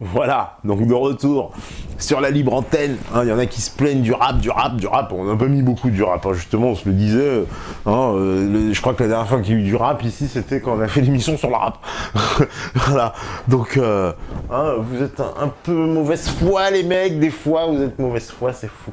Voilà, donc de retour sur la libre antenne. hein, Il y en a qui se plaignent du rap, du rap, du rap. On n'a pas mis beaucoup du rap, hein, justement, on se le disait. hein, euh, je crois que la dernière fois qu'il y a eu du rap ici, c'était quand on a fait l'émission sur le rap. voilà, donc euh, vous êtes un peu mauvaise foi, les mecs, des fois, vous êtes mauvaise foi, c'est fou.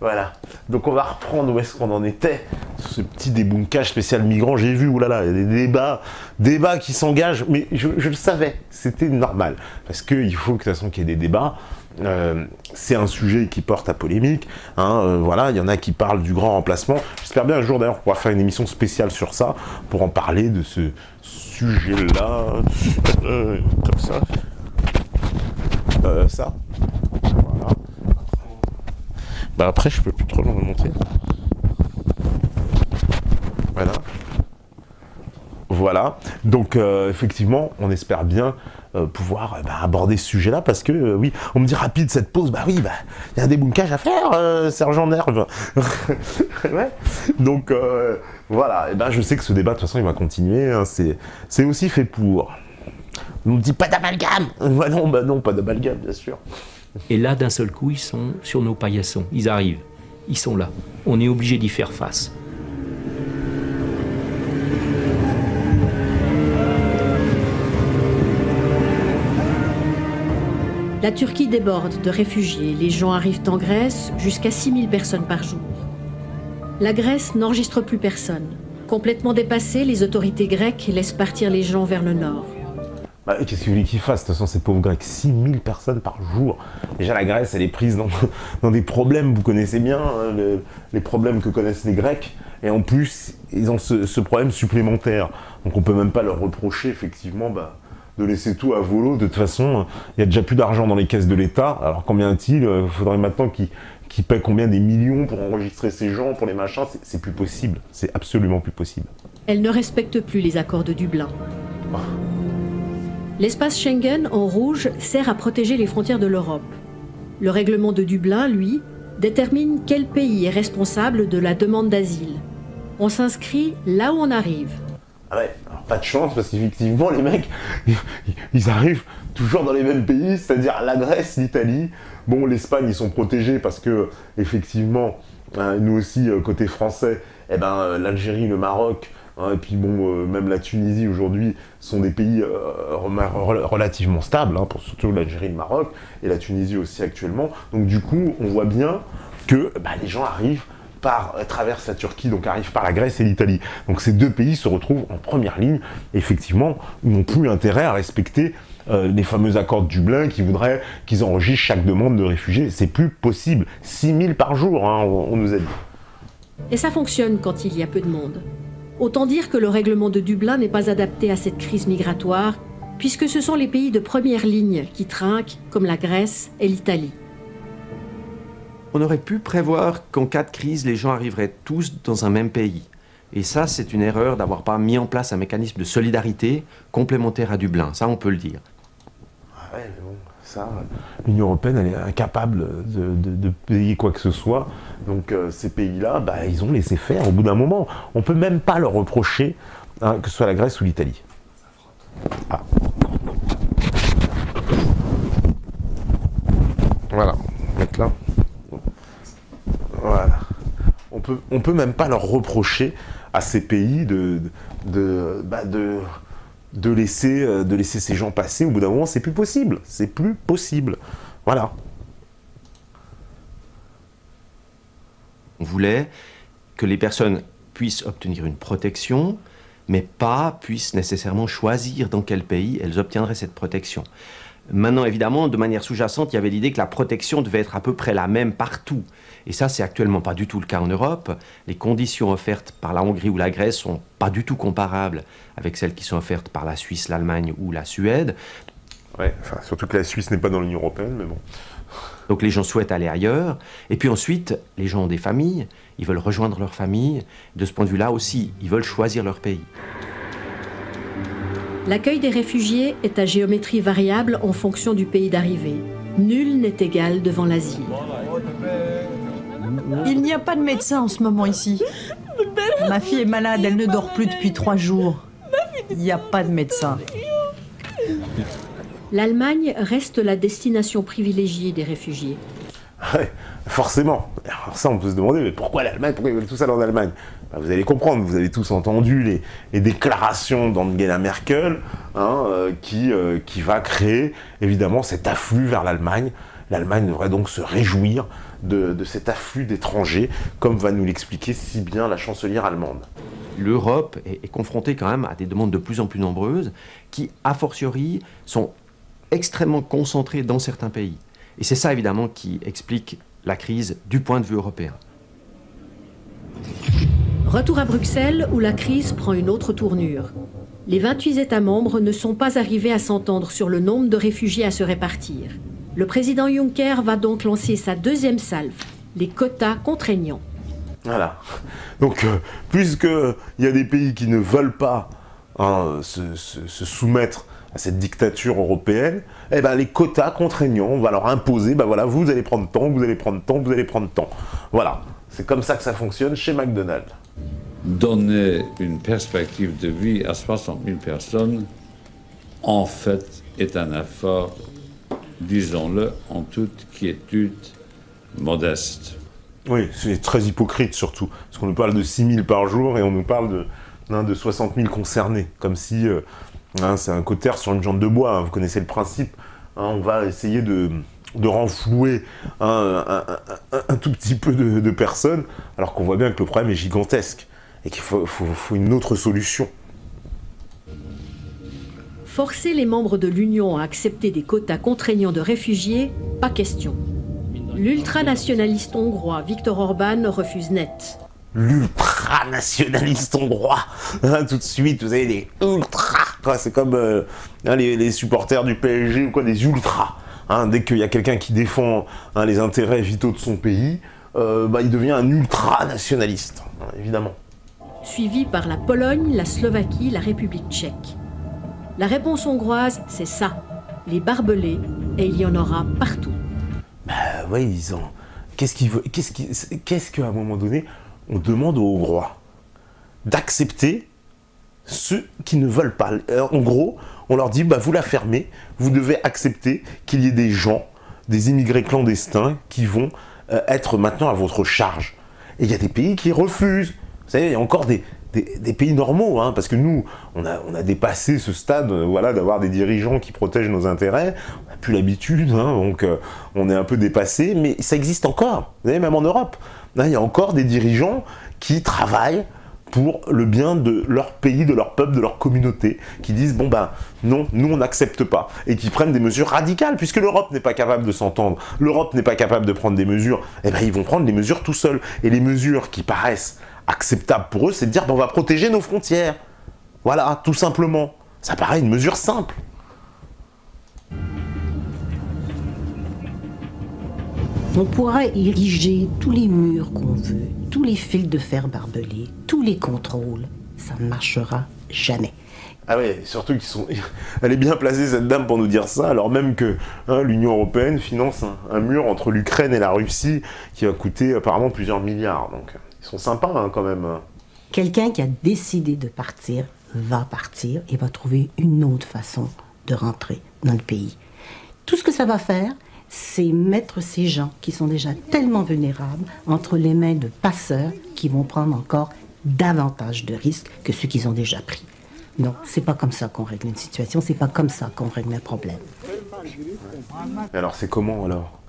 Voilà, donc on va reprendre où est-ce qu'on en était, ce petit débunkage spécial migrant. J'ai vu, oulala, il y a des débats, débats qui s'engagent, mais je, le savais, c'était normal, parce qu'il faut que de toute façon qu'il y ait des débats. Euh, c'est un sujet qui porte à polémique. hein, euh, voilà, il y en a qui parlent du grand remplacement. J'espère bien un jour d'ailleurs pouvoir faire une émission spéciale sur ça, pour en parler de ce sujet-là, Euh, comme ça, ça. Bah après, je peux plus trop le remonter. Voilà. Voilà. Donc, euh, effectivement, on espère bien euh, pouvoir euh, bah, aborder ce sujet-là parce que, oui, on me dit rapide cette pause. Bah oui, bah, il y a un débunkage à faire, Sergent Nerve. ouais. Donc, voilà. Et ben, je sais que ce débat, de toute façon, il va continuer. hein. C'est aussi fait pour. On me dit pas d'amalgame. Bah non, bah non, pas d'amalgame, bien sûr. Et là, d'un seul coup, ils sont sur nos paillassons. Ils arrivent. Ils sont là. On est obligé d'y faire face. La Turquie déborde de réfugiés. Les gens arrivent en Grèce, jusqu'à 6000 personnes par jour. La Grèce n'enregistre plus personne. Complètement dépassée, les autorités grecques laissent partir les gens vers le nord. Bah, Qu'est-ce que vous voulez qu'ils fassent De toute façon, ces pauvres Grecs, 6000 personnes par jour. Déjà, la Grèce, elle est prise dans, dans des problèmes, vous connaissez bien hein, le- les problèmes que connaissent les Grecs. Et en plus, ils ont ce, ce problème supplémentaire. Donc, on peut même pas leur reprocher, effectivement, bah, de laisser tout à volo. De toute façon, il y a déjà plus d'argent dans les caisses de l'État. Alors, combien est-il? Il faudrait maintenant qu'ils paient combien des millions pour enregistrer ces gens, pour les machins? C'est- C'est plus possible. C'est absolument plus possible. Elle ne respecte plus les accords de Dublin. L'espace Schengen, en rouge, sert à protéger les frontières de l'Europe. Le règlement de Dublin, lui, détermine quel pays est responsable de la demande d'asile. On s'inscrit là où on arrive. Ah ouais, pas de chance parce qu'effectivement les mecs, ils, ils arrivent toujours dans les mêmes pays, c'est-à-dire la Grèce, l'Italie. Bon, l'Espagne, ils sont protégés parce que effectivement, hein, nous aussi euh, côté français, eh ben euh, l'Algérie, le Maroc, hein, et puis bon, euh, même la Tunisie aujourd'hui sont des pays euh, relativement stables, hein, surtout l'Algérie, le Maroc et la Tunisie aussi actuellement. Donc du coup, on voit bien que bah, les gens arrivent par traversent la Turquie, donc arrivent par la Grèce et l'Italie. Donc ces deux pays se retrouvent en première ligne, effectivement, n'ont plus intérêt à respecter euh, les fameux accords de Dublin qui voudraient qu'ils enregistrent chaque demande de réfugiés. C'est plus possible. 6000 par jour, hein, on nous a dit. Et ça fonctionne quand il y a peu de monde? Autant dire que le règlement de Dublin n'est pas adapté à cette crise migratoire, puisque ce sont les pays de première ligne qui trinquent, comme la Grèce et l'Italie. On aurait pu prévoir qu'en cas de crise, les gens arriveraient tous dans un même pays. Et ça, c'est une erreur d'avoir pas mis en place un mécanisme de solidarité complémentaire à Dublin. Ça, on peut le dire. Ouais, l'Union Européenne, est incapable de, payer quoi que ce soit. Donc euh, ces pays-là, bah, ils ont laissé faire au bout d'un moment. On peut même pas leur reprocher, hein, que ce soit la Grèce ou l'Italie. Ah. Voilà, donc là. Voilà. On peut, on peut même pas leur reprocher à ces pays de, de, bah, de, de laisser, euh, de laisser ces gens passer. Au bout d'un moment, c'est plus possible. C'est plus possible. Voilà. On voulait que les personnes puissent obtenir une protection, mais pas puissent nécessairement choisir dans quel pays elles obtiendraient cette protection. Maintenant, évidemment, de manière sous-jacente, il y avait l'idée que la protection devait être à peu près la même partout. Et ça, c'est actuellement pas du tout le cas en Europe. Les conditions offertes par la Hongrie ou la Grèce sont pas du tout comparables avec celles qui sont offertes par la Suisse, l'Allemagne ou la Suède. Ouais, enfin, surtout que la Suisse n'est pas dans l'Union Européenne, mais bon. Donc les gens souhaitent aller ailleurs. Et puis ensuite, les gens ont des familles, ils veulent rejoindre leur famille. De ce point de vue-là aussi, ils veulent choisir leur pays. L'accueil des réfugiés est à géométrie variable en fonction du pays d'arrivée. Nul n'est égal devant l'asile. Il n'y a pas de médecin en ce moment ici. Ma fille est malade, elle ne dort plus depuis trois jours. Il n'y a pas de médecin. L'Allemagne reste la destination privilégiée des réfugiés. Ouais, forcément. Alors ça, on peut se demander, mais pourquoi l'Allemagne? Pourquoi ils veulent tout ça en Allemagne? Bah, Vous allez comprendre, vous avez tous entendu les, les déclarations d'Angela Merkel, hein, euh, qui, euh, qui va créer évidemment cet afflux vers l'Allemagne. L'Allemagne devrait donc se réjouir de, de cet afflux d'étrangers, comme va nous l'expliquer si bien la chancelière allemande. L'Europe est, est confrontée quand même à des demandes de plus en plus nombreuses qui, a fortiori, sont extrêmement concentrées dans certains pays. Et c'est ça évidemment qui explique la crise du point de vue européen. Retour à Bruxelles où la crise prend une autre tournure. Les 28 États membres ne sont pas arrivés à s'entendre sur le nombre de réfugiés à se répartir. Le président Juncker va donc lancer sa deuxième salve, les quotas contraignants. Voilà. Donc, euh, puisqu'il y a des pays qui ne veulent pas hein, se, se- se soumettre à cette dictature européenne, eh ben, les quotas contraignants, on va leur imposer, ben voilà, vous allez prendre tant, vous allez prendre tant, vous allez prendre tant. Voilà. C'est comme ça que ça fonctionne chez McDonald's. donner une perspective de vie à 60 000 personnes, en fait, est un effort, disons-le, en toute quiétude, modeste. Oui, c'est très hypocrite surtout, parce qu'on nous parle de 6 000 par jour et on nous parle de, de 60 000 concernés, comme si euh, hein, c'est un cotère sur une jambe de bois, hein, vous connaissez le principe. Hein, on va essayer de, renflouer un, tout petit peu de, personnes, alors qu'on voit bien que le problème est gigantesque et qu'il faut une autre solution. Forcer les membres de l'Union à accepter des quotas contraignants de réfugiés, pas question. L'ultranationaliste hongrois Viktor Orban refuse net. L'ultra-nationaliste hongrois, hein, tout de suite, vous avez les ultra, quoi, c'est comme euh, hein, les, les supporters du PSG ou quoi, des ultras. hein, dès qu'il y a quelqu'un qui défend hein, les intérêts vitaux de son pays, euh, bah, il devient un ultra-nationaliste, évidemment. suivi par la Pologne, la Slovaquie, la République tchèque. La réponse hongroise, c'est ça, les barbelés, et il y en aura partout. Ah ouais, ils ont... Qu'est-ce qu'à un moment donné, on demande aux Hongrois d'accepter ceux qui ne veulent pas. Euh, En gros, on leur dit, bah, vous la fermez, vous devez accepter qu'il y ait des gens, des immigrés clandestins, qui vont euh, être maintenant à votre charge. Et il y a des pays qui refusent. Vous savez, il y a encore des, des- des pays normaux, hein, parce que nous, on a, dépassé ce stade euh, voilà, d'avoir des dirigeants qui protègent nos intérêts. On n'a plus l'habitude, hein, donc euh, on est un peu dépassé, mais ça existe encore. Vous même en Europe, hein, il y a encore des dirigeants qui travaillent pour le bien de leur pays, de leur peuple, de leur communauté, qui disent bon ben non, nous on n'accepte pas, et qui prennent des mesures radicales, puisque l'Europe n'est pas capable de s'entendre, l'Europe n'est pas capable de prendre des mesures, et ben ils vont prendre les mesures tout seuls. Et les mesures qui paraissent acceptables pour eux, c'est de dire ben, on va protéger nos frontières. Voilà, tout simplement. Ça paraît une mesure simple. On pourra ériger tous les murs qu'on veut, tous les fils de fer barbelés, tous les contrôles. Ça ne marchera jamais. Ah ouais, surtout qu'ils sont. Elle est bien placée cette dame pour nous dire ça, alors même que hein, l'Union européenne finance un, un mur entre l'Ukraine et la Russie qui va coûter apparemment plusieurs milliards. Donc ils sont sympas hein, quand même. Quelqu'un qui a décidé de partir va partir et va trouver une autre façon de rentrer dans le pays. Tout ce que ça va faire, c'est mettre ces gens qui sont déjà tellement vulnérables entre les mains de passeurs qui vont prendre encore davantage de risques que ceux qu'ils ont déjà pris. Non, c'est pas comme ça qu'on règle une situation, c'est pas comme ça qu'on règle un problème. Et alors c'est comment alors?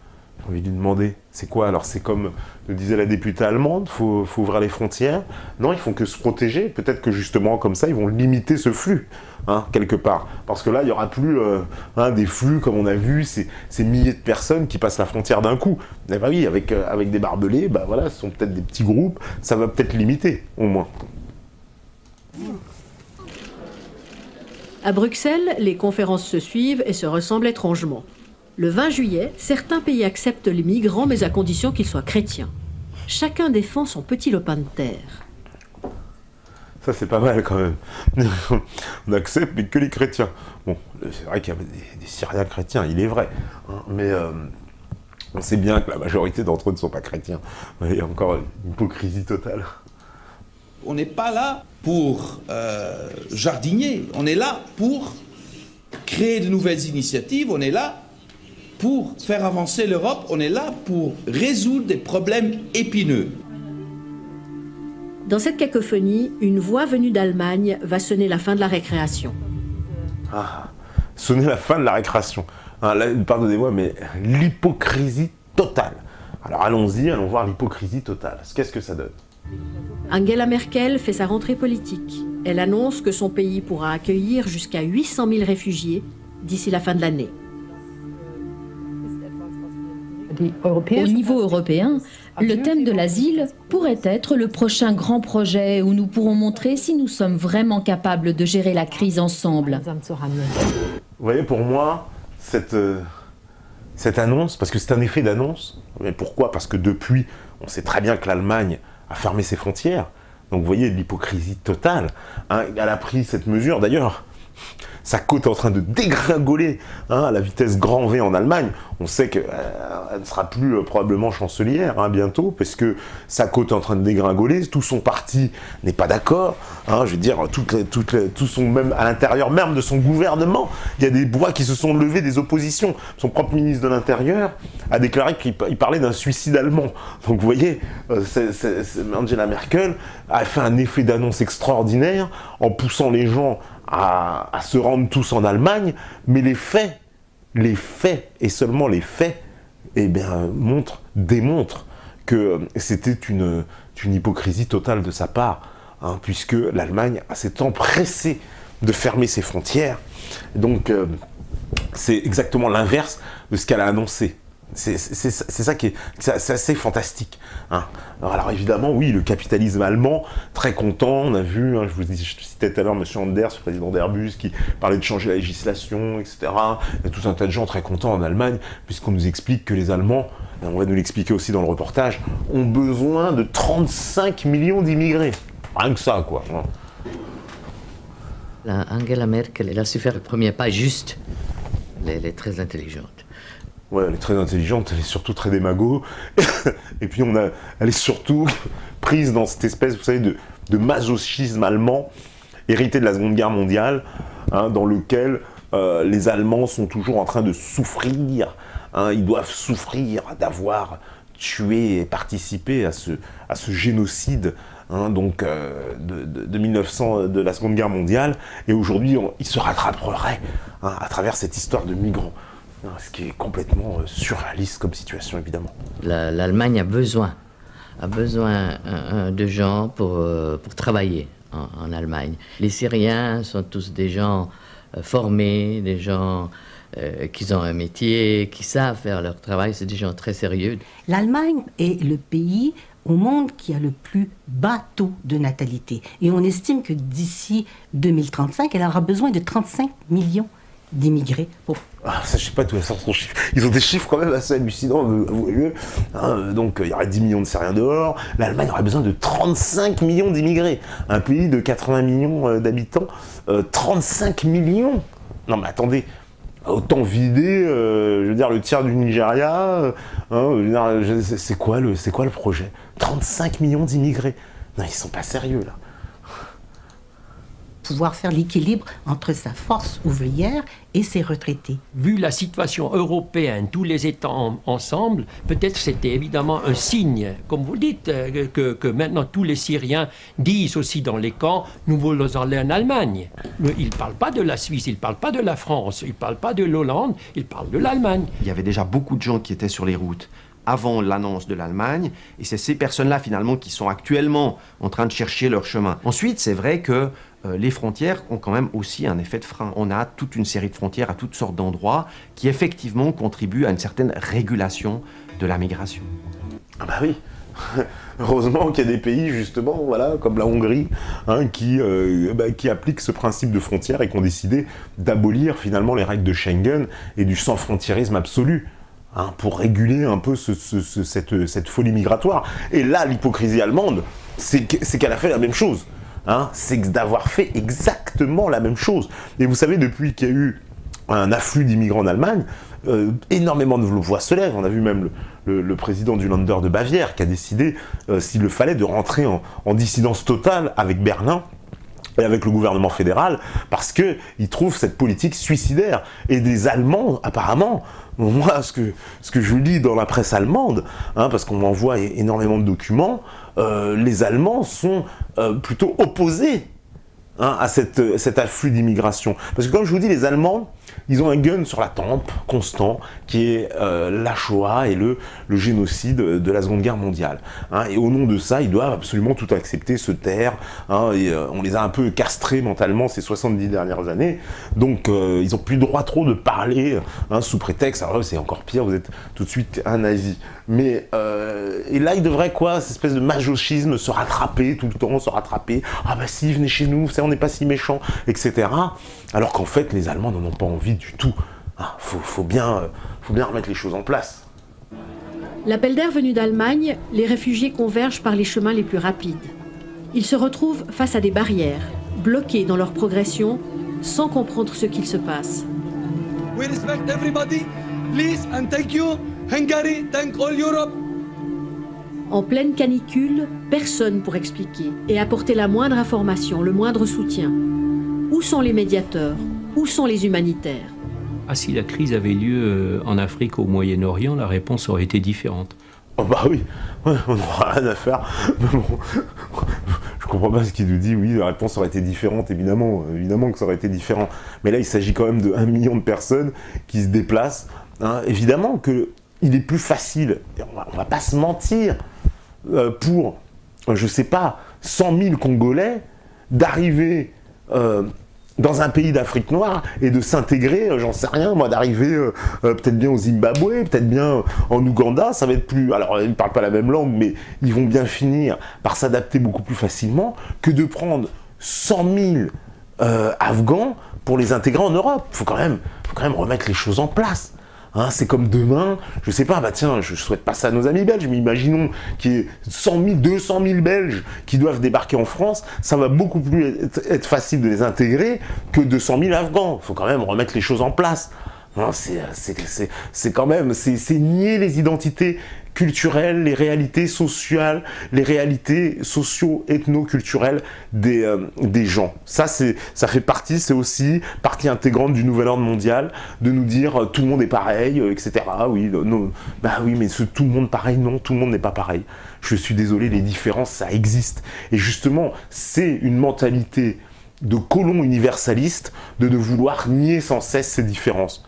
J'ai envie de lui demander. C'est quoi? Alors C'est comme le disait la députée allemande, faut, faut ouvrir les frontières. Non, ils font que se protéger. Peut-être que justement comme ça, ils vont limiter ce flux, hein, quelque part. Parce que là, il n'y aura plus euh, hein, des flux comme on a vu, ces, milliers de personnes qui passent la frontière d'un coup. Eh bah oui, avec, euh, avec des barbelés, bah voilà, ce sont peut-être des petits groupes, ça va peut-être limiter, au moins. À Bruxelles, les conférences se suivent et se ressemblent étrangement. Le 20 juillet, certains pays acceptent les migrants, mais à condition qu'ils soient chrétiens. Chacun défend son petit lopin de terre. Ça, c'est pas mal quand même. on accepte, mais que les chrétiens. Bon, c'est vrai qu'il y a des, des Syriens chrétiens, il est vrai. hein, mais euh, on sait bien que la majorité d'entre eux ne sont pas chrétiens. Il y a encore une hypocrisie totale. On n'est pas là pour euh, jardiner, on est là pour créer de nouvelles initiatives, on est là pour faire avancer l'Europe, on est là pour résoudre des problèmes épineux. Dans cette cacophonie, une voix venue d'Allemagne va sonner la fin de la récréation. Ah, sonner la fin de la récréation. Ah, pardonnez-moi, mais l'hypocrisie totale. Alors allons-y, allons voir l'hypocrisie totale. Qu'est-ce que ça donne? Angela Merkel fait sa rentrée politique. Elle annonce que son pays pourra accueillir jusqu'à 800 000 réfugiés d'ici la fin de l'année. Au niveau européen, le thème de l'asile pourrait être le prochain grand projet où nous pourrons montrer si nous sommes vraiment capables de gérer la crise ensemble. Vous voyez, pour moi, cette, euh, cette annonce, parce que c'est un effet d'annonce, mais pourquoi? Parce que depuis, on sait très bien que l'Allemagne a fermé ses frontières, donc vous voyez l'hypocrisie totale. Hein, elle a pris cette mesure, d'ailleurs, sa côte est en train de dégringoler hein, à la vitesse grand V en Allemagne. On sait qu'elle euh, ne sera plus euh, probablement chancelière hein, bientôt, parce que sa côte est en train de dégringoler, tout son parti n'est pas d'accord. Hein, je veux dire, tout son même, à l'intérieur même de son gouvernement, il y a des bois qui se sont levés des oppositions. Son propre ministre de l'Intérieur a déclaré qu'il parlait d'un suicide allemand. Donc vous voyez, euh, Angela Merkel a fait un effet d'annonce extraordinaire en poussant les gens à, se rendre tous en Allemagne, mais les faits, les faits, et seulement les faits, eh bien, montrent, démontrent que c'était une, hypocrisie totale de sa part, hein, puisque l'Allemagne s'est empressée de fermer ses frontières. Donc, euh, c'est exactement l'inverse de ce qu'elle a annoncé. C'est ça qui est, assez fantastique. Hein. Alors, évidemment, oui, le capitalisme allemand, très content. On a vu, hein, je vous je citais tout à l'heure M. Anders, le président d'Airbus, qui parlait de changer la législation, etc. Il y a tout un tas de gens très contents en Allemagne, puisqu'on nous explique que les Allemands, on va nous l'expliquer aussi dans le reportage, ont besoin de 35 millions d'immigrés. Rien que ça, quoi. Hein. Angela Merkel, elle a su faire le premier pas juste. elle est très intelligente. Elle est très intelligente, elle est surtout très démago. et puis elle est surtout prise dans cette espèce, vous savez, de, masochisme allemand hérité de la Seconde Guerre mondiale, hein, dans lequel euh, les Allemands sont toujours en train de souffrir. Hein, ils doivent souffrir d'avoir tué et participé à ce, génocide hein, euh, de, 1900, de la Seconde Guerre mondiale. Et aujourd'hui, ils se rattraperaient à travers cette histoire de migrants ce qui est complètement euh, surréaliste comme situation, évidemment. L'Allemagne a besoin, a besoin de gens pour, euh, pour travailler en, Allemagne. Les Syriens sont tous des gens euh, formés, des gens qui ont un métier, qui savent faire leur travail, c'est des gens très sérieux. L'Allemagne est le pays au monde qui a le plus bas taux de natalité. Et on estime que d'ici 2035, elle aura besoin de 35 millions d'immigrés. Ah, ça, je sais pas tout ça son chiffre. Ils ont des chiffres quand même assez hallucinants, avouez-le. Hein, donc, il y aurait 10 millions de Syriens dehors. L'Allemagne aurait besoin de 35 millions d'immigrés. Un pays de 80 millions euh, d'habitants, 35 euh, millions Non, mais attendez, autant vider, euh, je veux dire, le tiers du Nigeria. Hein, c'est quoi, le, quoi le projet? 35 millions d'immigrés. Non, ils sont pas sérieux, là pouvoir faire l'équilibre entre sa force ouvrière et ses retraités. Vu la situation européenne, tous les États ensemble, peut-être c'était évidemment un signe, comme vous dites, euh, que, que, maintenant tous les Syriens disent aussi dans les camps, nous voulons aller en Allemagne. Ils ne parlent pas de la Suisse, ils ne parlent pas de la France, ils ne parlent pas de l'Hollande, ils parlent de l'Allemagne. Il y avait déjà beaucoup de gens qui étaient sur les routes avant l'annonce de l'Allemagne, et c'est ces personnes-là finalement qui sont actuellement en train de chercher leur chemin. Ensuite, c'est vrai que euh, les frontières ont quand même aussi un effet de frein. On a toute une série de frontières à toutes sortes d'endroits qui effectivement contribuent à une certaine régulation de la migration. Ah bah oui Heureusement qu'il y a des pays, justement, voilà, comme la Hongrie, hein, qui, euh, bah, qui appliquent ce principe de frontières et qui ont décidé d'abolir finalement les règles de Schengen et du sans-frontiérisme absolu. Hein, pour réguler un peu cette folie migratoire. Et là, l'hypocrisie allemande, c'est qu'elle a fait la même chose. Hein, c'est d'avoir fait exactement la même chose. Et vous savez, depuis qu'il y a eu un afflux d'immigrants en Allemagne, euh, énormément de voix se lèvent. On a vu même le, président du Lander de Bavière qui a décidé, euh, s'il le fallait, de rentrer en, dissidence totale avec Berlin et avec le gouvernement fédéral, parce qu'ils trouvent cette politique suicidaire. Et des Allemands, apparemment, moi, ce que, ce que je lis dans la presse allemande, hein, parce qu'on m'envoie énormément de documents, euh, les Allemands sont euh, plutôt opposés hein, à cette, cet afflux d'immigration. Parce que comme je vous dis, les Allemands, ils ont un gun sur la tempe constant qui est euh, la Shoah et le, génocide de la Seconde Guerre mondiale. Hein. et au nom de ça, ils doivent absolument tout accepter, se taire. Hein, euh, on les a un peu castrés mentalement ces 70 dernières années. Donc euh, ils n'ont plus le droit trop de parler sous prétexte. Alors c'est encore pire, vous êtes tout de suite un nazi. Mais et là, ils devraient quoi Cette espèce de majochisme se rattraper tout le temps, se rattraper. Ah bah si, venez chez nous, on n'est pas si méchant, etc. Alors qu'en fait, les Allemands n'en ont pas envie du tout. Il ah, faut, bien, euh, faut bien remettre les choses en place. L'appel d'air venu d'Allemagne, les réfugiés convergent par les chemins les plus rapides. Ils se retrouvent face à des barrières, bloqués dans leur progression, sans comprendre ce qu'il se passe. We respect everybody. Please and thank you. Hungary, thank all Europe. En pleine canicule, personne pour expliquer et apporter la moindre information, le moindre soutien. Où sont les médiateurs? Où sont les humanitaires? Ah, si la crise avait lieu euh, en Afrique, au Moyen-Orient, la réponse aurait été différente. Oh bah oui, on n'aura rien à faire. je comprends pas ce qu'il nous dit, oui, la réponse aurait été différente, évidemment, évidemment que ça aurait été différent. Mais là, il s'agit quand même de 1 million de personnes qui se déplacent. Hein. Évidemment qu'il est plus facile, on va, va pas se mentir, euh, pour, je sais pas, 100 000 Congolais d'arriver euh, dans un pays d'Afrique noire et de s'intégrer, euh, j'en sais rien, moi, d'arriver euh, peut-être bien au Zimbabwe, peut-être bien en Ouganda, ça va être plus... Alors, ils ne parlent pas la même langue, mais ils vont bien finir par s'adapter beaucoup plus facilement que de prendre 100 000 Afghans pour les intégrer en Europe. Il faut quand même remettre les choses en place. Hein, c'est comme demain, je sais pas, bah tiens, je souhaite pas ça à nos amis belges, mais imaginons qu'il y ait 100 000, 200 000 Belges qui doivent débarquer en France, ça va beaucoup plus être, facile de les intégrer que 200 000 Afghans. Il faut quand même remettre les choses en place. C'est quand même, c'est nier les identités culturelles, les réalités sociales, les réalités socio-ethno-culturelles des, euh, des gens. Ça, ça fait partie, c'est aussi partie intégrante du nouvel ordre mondial, de nous dire euh, tout le monde est pareil, euh, etc. Oui, non, bah oui, mais ce tout le monde pareil, non, tout le monde n'est pas pareil. Je suis désolé, les différences, ça existe. Et justement, c'est une mentalité de colon universaliste de ne vouloir nier sans cesse ces différences.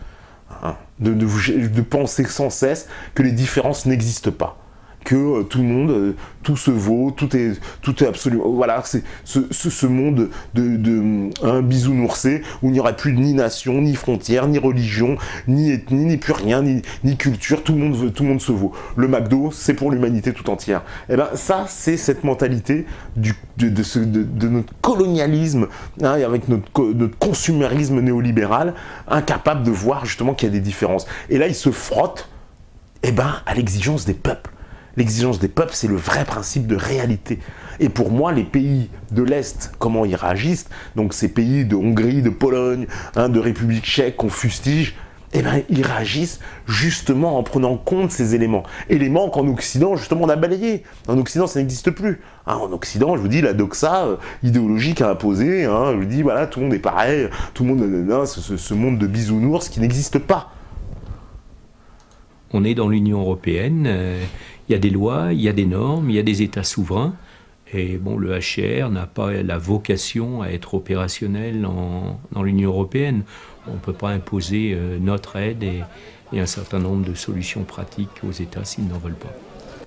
De, penser sans cesse que les différences n'existent pas que euh, tout le monde, euh, tout se vaut, tout est, tout est absolument... Voilà, c'est ce, monde de, de un bisounoursé où il n'y aura plus ni nation, ni frontières, ni religion, ni ethnie, ni plus rien, ni, culture, tout le, monde veut, tout le monde se vaut. Le McDo, c'est pour l'humanité tout entière. Et eh ben ça, c'est cette mentalité du, de, notre colonialisme, hein, avec notre, notre consumérisme néolibéral, incapable de voir justement qu'il y a des différences. Et là, il se frotte eh ben, à l'exigence des peuples. L'exigence des peuples, c'est le vrai principe de réalité. Et pour moi, les pays de l'Est, comment ils réagissent, donc ces pays de Hongrie, de Pologne, hein, de République tchèque qu'on fustige, eh ben, ils réagissent justement en prenant compte ces éléments. Éléments qu'en Occident, justement, on a balayé. En Occident, ça n'existe plus. Hein, en Occident, je vous dis, la doxa euh, idéologique a imposé, hein, je vous dis, voilà, tout le monde est pareil, tout le monde, ce, ce monde de bisounours qui n'existe pas. On est dans l'Union européenne, euh, il y a des lois, il y a des normes, il y a des États souverains. Et bon, le HCR n'a pas la vocation à être opérationnel dans l'Union européenne. On ne peut pas imposer euh, notre aide et, un certain nombre de solutions pratiques aux États s'ils n'en veulent pas.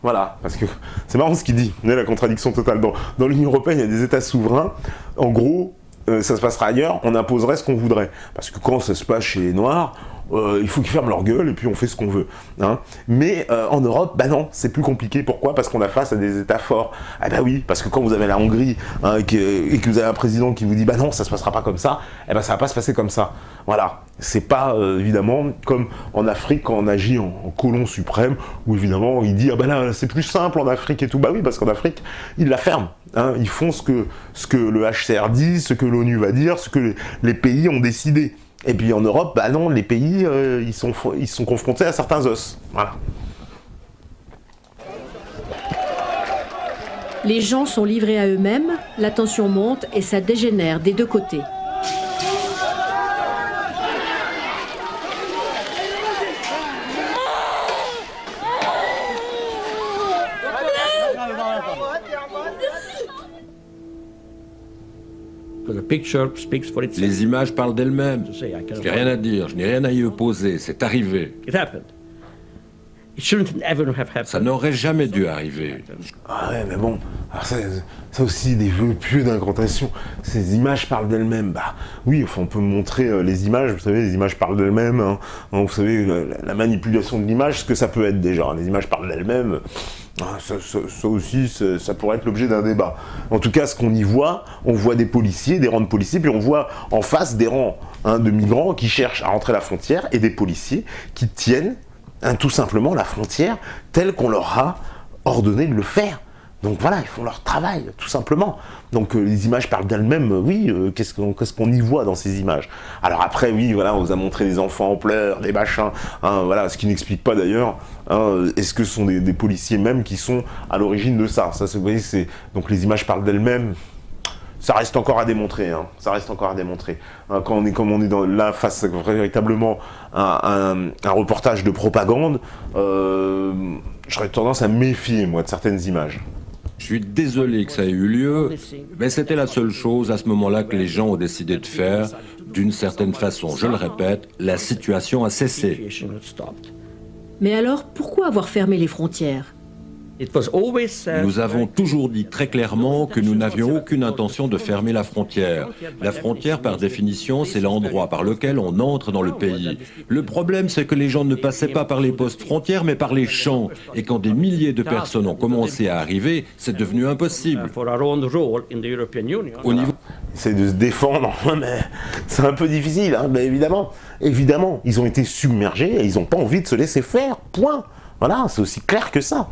Voilà, parce que c'est marrant ce qu'il dit, on a la contradiction totale. Dans, dans l'Union européenne, il y a des États souverains. En gros, euh, ça se passera ailleurs, on imposerait ce qu'on voudrait. Parce que quand ça se passe chez les Noirs, euh, il faut qu'ils ferment leur gueule et puis on fait ce qu'on veut. Hein. Mais euh, en Europe, bah non, c'est plus compliqué. Pourquoi? Parce qu'on a face à des États forts. Ah bah oui, parce que quand vous avez la Hongrie hein, et, que, vous avez un président qui vous dit bah non, ça se passera pas comme ça, eh ben ça va pas se passer comme ça. Voilà. C'est pas euh, évidemment comme en Afrique quand on agit en, colon suprême où évidemment il dit ah bah là c'est plus simple en Afrique et tout. Bah oui, parce qu'en Afrique ils la ferment. Hein. Ils font ce que le HCR dit, ce que l'ONU va dire, ce que les pays ont décidé. Et puis en Europe, bah non, les pays, euh, ils, sont, ils sont confrontés à certains os. Voilà. Les gens sont livrés à eux-mêmes, La tension monte et ça dégénère des deux côtés. Les images parlent d'elles-mêmes. Je n'ai rien à dire, je n'ai rien à y opposer, c'est arrivé. Ça n'aurait jamais dû arriver. Ah ouais, mais bon, ça, ça, aussi, des vœux pieux d'incantation. Ces images parlent d'elles-mêmes. Bah oui, enfin, on peut montrer euh, les images, vous savez, les images parlent d'elles-mêmes. Hein. Hein, vous savez, la, la manipulation de l'image, ce que ça peut être déjà. Les images parlent d'elles-mêmes. Ah, ça, aussi, ça pourrait être l'objet d'un débat. En tout cas, ce qu'on y voit, on voit des policiers, des rangs de policiers, puis on voit en face des rangs hein, de migrants qui cherchent à rentrer à la frontière et des policiers qui tiennent hein, tout simplement la frontière telle qu'on leur a ordonné de le faire. Donc voilà, ils font leur travail, tout simplement. Donc euh, les images parlent d'elles-mêmes, euh, oui, euh, qu'est-ce qu'on qu qu'on y voit dans ces images? Alors après, oui, voilà, on vous a montré des enfants en pleurs, des machins, hein, voilà, ce qui n'explique pas d'ailleurs, hein, est-ce que ce sont des, policiers même qui sont à l'origine de ça? Ça, donc les images parlent d'elles-mêmes. Ça reste encore à démontrer, hein, ça reste encore à démontrer. Quand on est là face à véritablement un, un, reportage de propagande, j'aurais tendance à méfier moi de certaines images. Je suis désolé que ça ait eu lieu, mais c'était la seule chose à ce moment-là que les gens ont décidé de faire. D'une certaine façon, je le répète, la situation a cessé. Mais alors, pourquoi avoir fermé les frontières? Nous avons toujours dit très clairement que nous n'avions aucune intention de fermer la frontière. La frontière, par définition, c'est l'endroit par lequel on entre dans le pays. Le problème, c'est que les gens ne passaient pas par les postes frontières, mais par les champs. Et quand des milliers de personnes ont commencé à arriver, c'est devenu impossible. Au niveau... C'est de se défendre, mais c'est un peu difficile, hein, mais évidemment. Évidemment, ils ont été submergés et ils n'ont pas envie de se laisser faire, point. Voilà, c'est aussi clair que ça.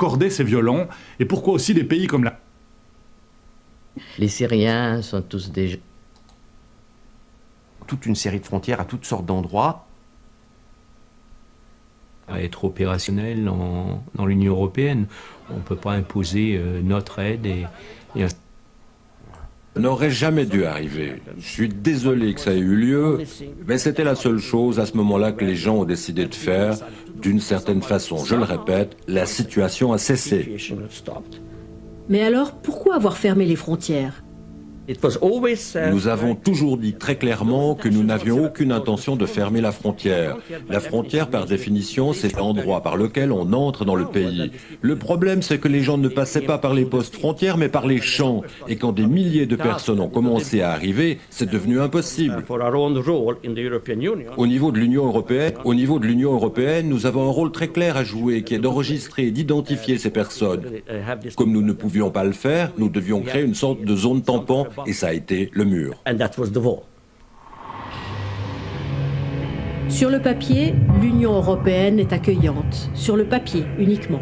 Accorder ces violons et pourquoi aussi des pays comme la... Les Syriens sont tous des... Toute une série de frontières à toutes sortes d'endroits. À être opérationnel dans, dans l'Union européenne, on ne peut pas imposer euh, notre aide et n'aurait jamais dû arriver. Je suis désolé que ça ait eu lieu, mais c'était la seule chose à ce moment-là que les gens ont décidé de faire. D'une certaine façon, je le répète, la situation a cessé. Mais alors, pourquoi avoir fermé les frontières? Nous avons toujours dit très clairement que nous n'avions aucune intention de fermer la frontière. La frontière, par définition, c'est l'endroit par lequel on entre dans le pays. Le problème, c'est que les gens ne passaient pas par les postes frontières, mais par les champs. Et quand des milliers de personnes ont commencé à arriver, c'est devenu impossible. Au niveau de l'Union européenne, au niveau de l'Union européenne, nous avons un rôle très clair à jouer, qui est d'enregistrer et d'identifier ces personnes. Comme nous ne pouvions pas le faire, nous devions créer une sorte de zone tampon et ça a été le mur. Sur le papier, l'Union européenne est accueillante. Sur le papier uniquement.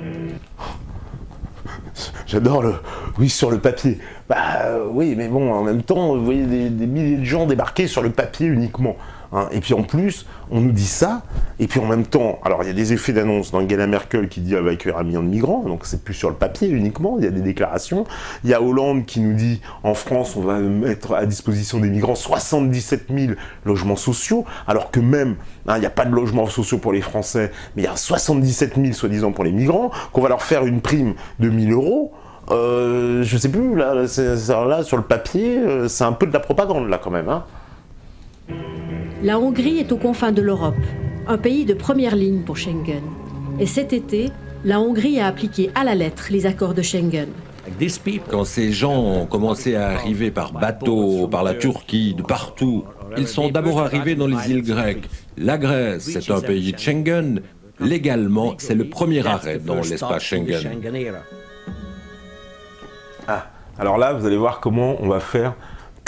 J'adore le. Oui, sur le papier. Bah oui, mais bon, en même temps, vous voyez des, des milliers de gens débarquer sur le papier uniquement. Hein. Et puis en plus, on nous dit ça, et puis en même temps, alors il y a des effets d'annonce d'Angela Merkel qui dit qu'elle va accueillir un million de migrants, donc c'est plus sur le papier uniquement, il y a des déclarations. Il y a Hollande qui nous dit en France, on va mettre à disposition des migrants 77 000 logements sociaux, alors que même, hein, il n'y a pas de logements sociaux pour les Français, mais il y a 77 000 soi-disant pour les migrants, qu'on va leur faire une prime de 1000 euros. Euh, je sais plus, là, là, sur le papier, euh, c'est un peu de la propagande, là, quand même. Hein. La Hongrie est aux confins de l'Europe, un pays de première ligne pour Schengen. Et cet été, la Hongrie a appliqué à la lettre les accords de Schengen. Quand ces gens ont commencé à arriver par bateau, par la Turquie, de partout, ils sont d'abord arrivés dans les îles grecques. La Grèce, c'est un pays de Schengen. Légalement, c'est le premier arrêt dans l'espace Schengen. Ah, alors là, vous allez voir comment on va faire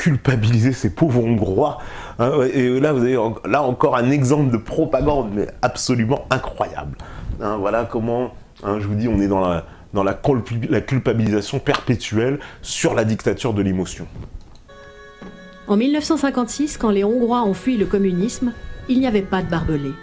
culpabiliser ces pauvres Hongrois. Hein, et là, vous avez là encore un exemple de propagande, mais absolument incroyable. Hein, voilà comment, hein, je vous dis, on est dans la, dans la, la culpabilisation perpétuelle sur la dictature de l'émotion. En 1956, quand les Hongrois ont fui le communisme, il n'y avait pas de barbelés.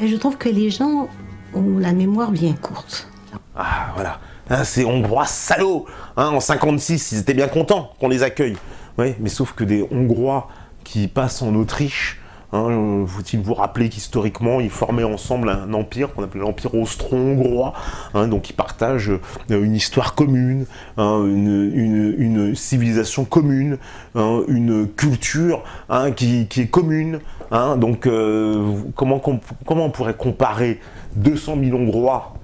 Et je trouve que les gens ont la mémoire bien courte. Ah, voilà. Hein, ces Hongrois salauds hein, En 56, ils étaient bien contents qu'on les accueille. Oui, mais sauf que des Hongrois qui passent en Autriche, Hein, faut-il vous rappeler qu'historiquement, ils formaient ensemble un empire qu'on appelait l'empire austro-hongrois, hein, donc ils partagent euh, une histoire commune, hein, une, civilisation commune, une culture qui, est commune. donc euh, comment on pourrait comparer 200 000 Hongrois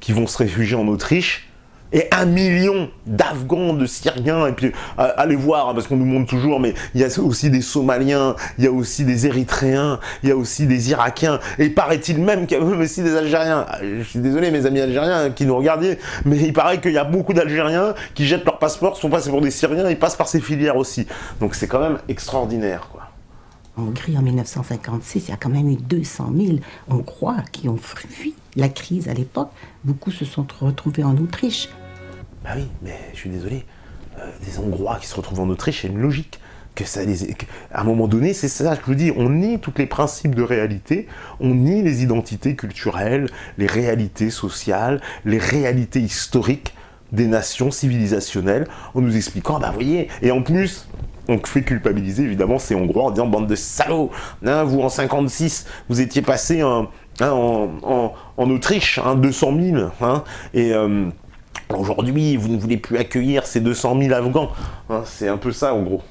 qui vont se réfugier en Autriche et un million d'Afghans, de Syriens, et puis euh, allez voir, hein, parce qu'on nous montre toujours, mais il y a aussi des Somaliens, il y a aussi des Érythréens, il y a aussi des Irakiens, et paraît-il même qu'il y a aussi des Algériens. Ah, je suis désolé mes amis algériens qui nous regardiez, mais il paraît qu'il y a beaucoup d'Algériens qui jettent leur passeport, sont passés pour des Syriens, ils passent par ces filières aussi. Donc c'est quand même extraordinaire, quoi. Hongrie, en 1956, il y a quand même eu 200 000 Hongrois qui ont fui la crise à l'époque. Beaucoup se sont retrouvés en Autriche. Bah oui, mais je suis désolé. Euh, des Hongrois qui se retrouvent en Autriche, c'est une logique. Que ça les... à un moment donné, c'est ça que je vous dis, on nie tous les principes de réalité, on nie les identités culturelles, les réalités sociales, les réalités historiques des nations civilisationnelles, en nous expliquant, bah vous voyez, et en plus, on fait culpabiliser évidemment ces Hongrois en disant bande de salauds, hein, vous en 56, vous étiez passé hein, en, Autriche, 200 000, et... Euh, Aujourd'hui, vous ne voulez plus accueillir ces 200 000 Afghans. Hein, c'est un peu ça, en gros.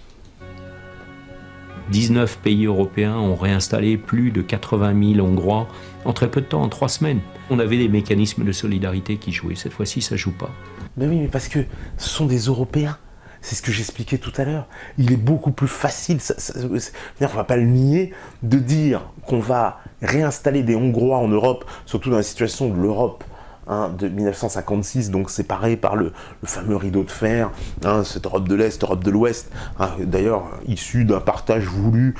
19 pays européens ont réinstallé plus de 80 000 Hongrois en très peu de temps, en trois semaines. On avait des mécanismes de solidarité qui jouaient. Cette fois-ci, ça joue pas. Mais oui, mais parce que ce sont des Européens. C'est ce que j'expliquais tout à l'heure. Il est beaucoup plus facile, on ne va pas le nier, de dire qu'on va réinstaller des Hongrois en Europe, surtout dans la situation de l'Europe Hein, de 1956, donc séparé par le, fameux rideau de fer, hein, cette Europe de l'Est, Europe de l'Ouest, hein, d'ailleurs issu d'un partage voulu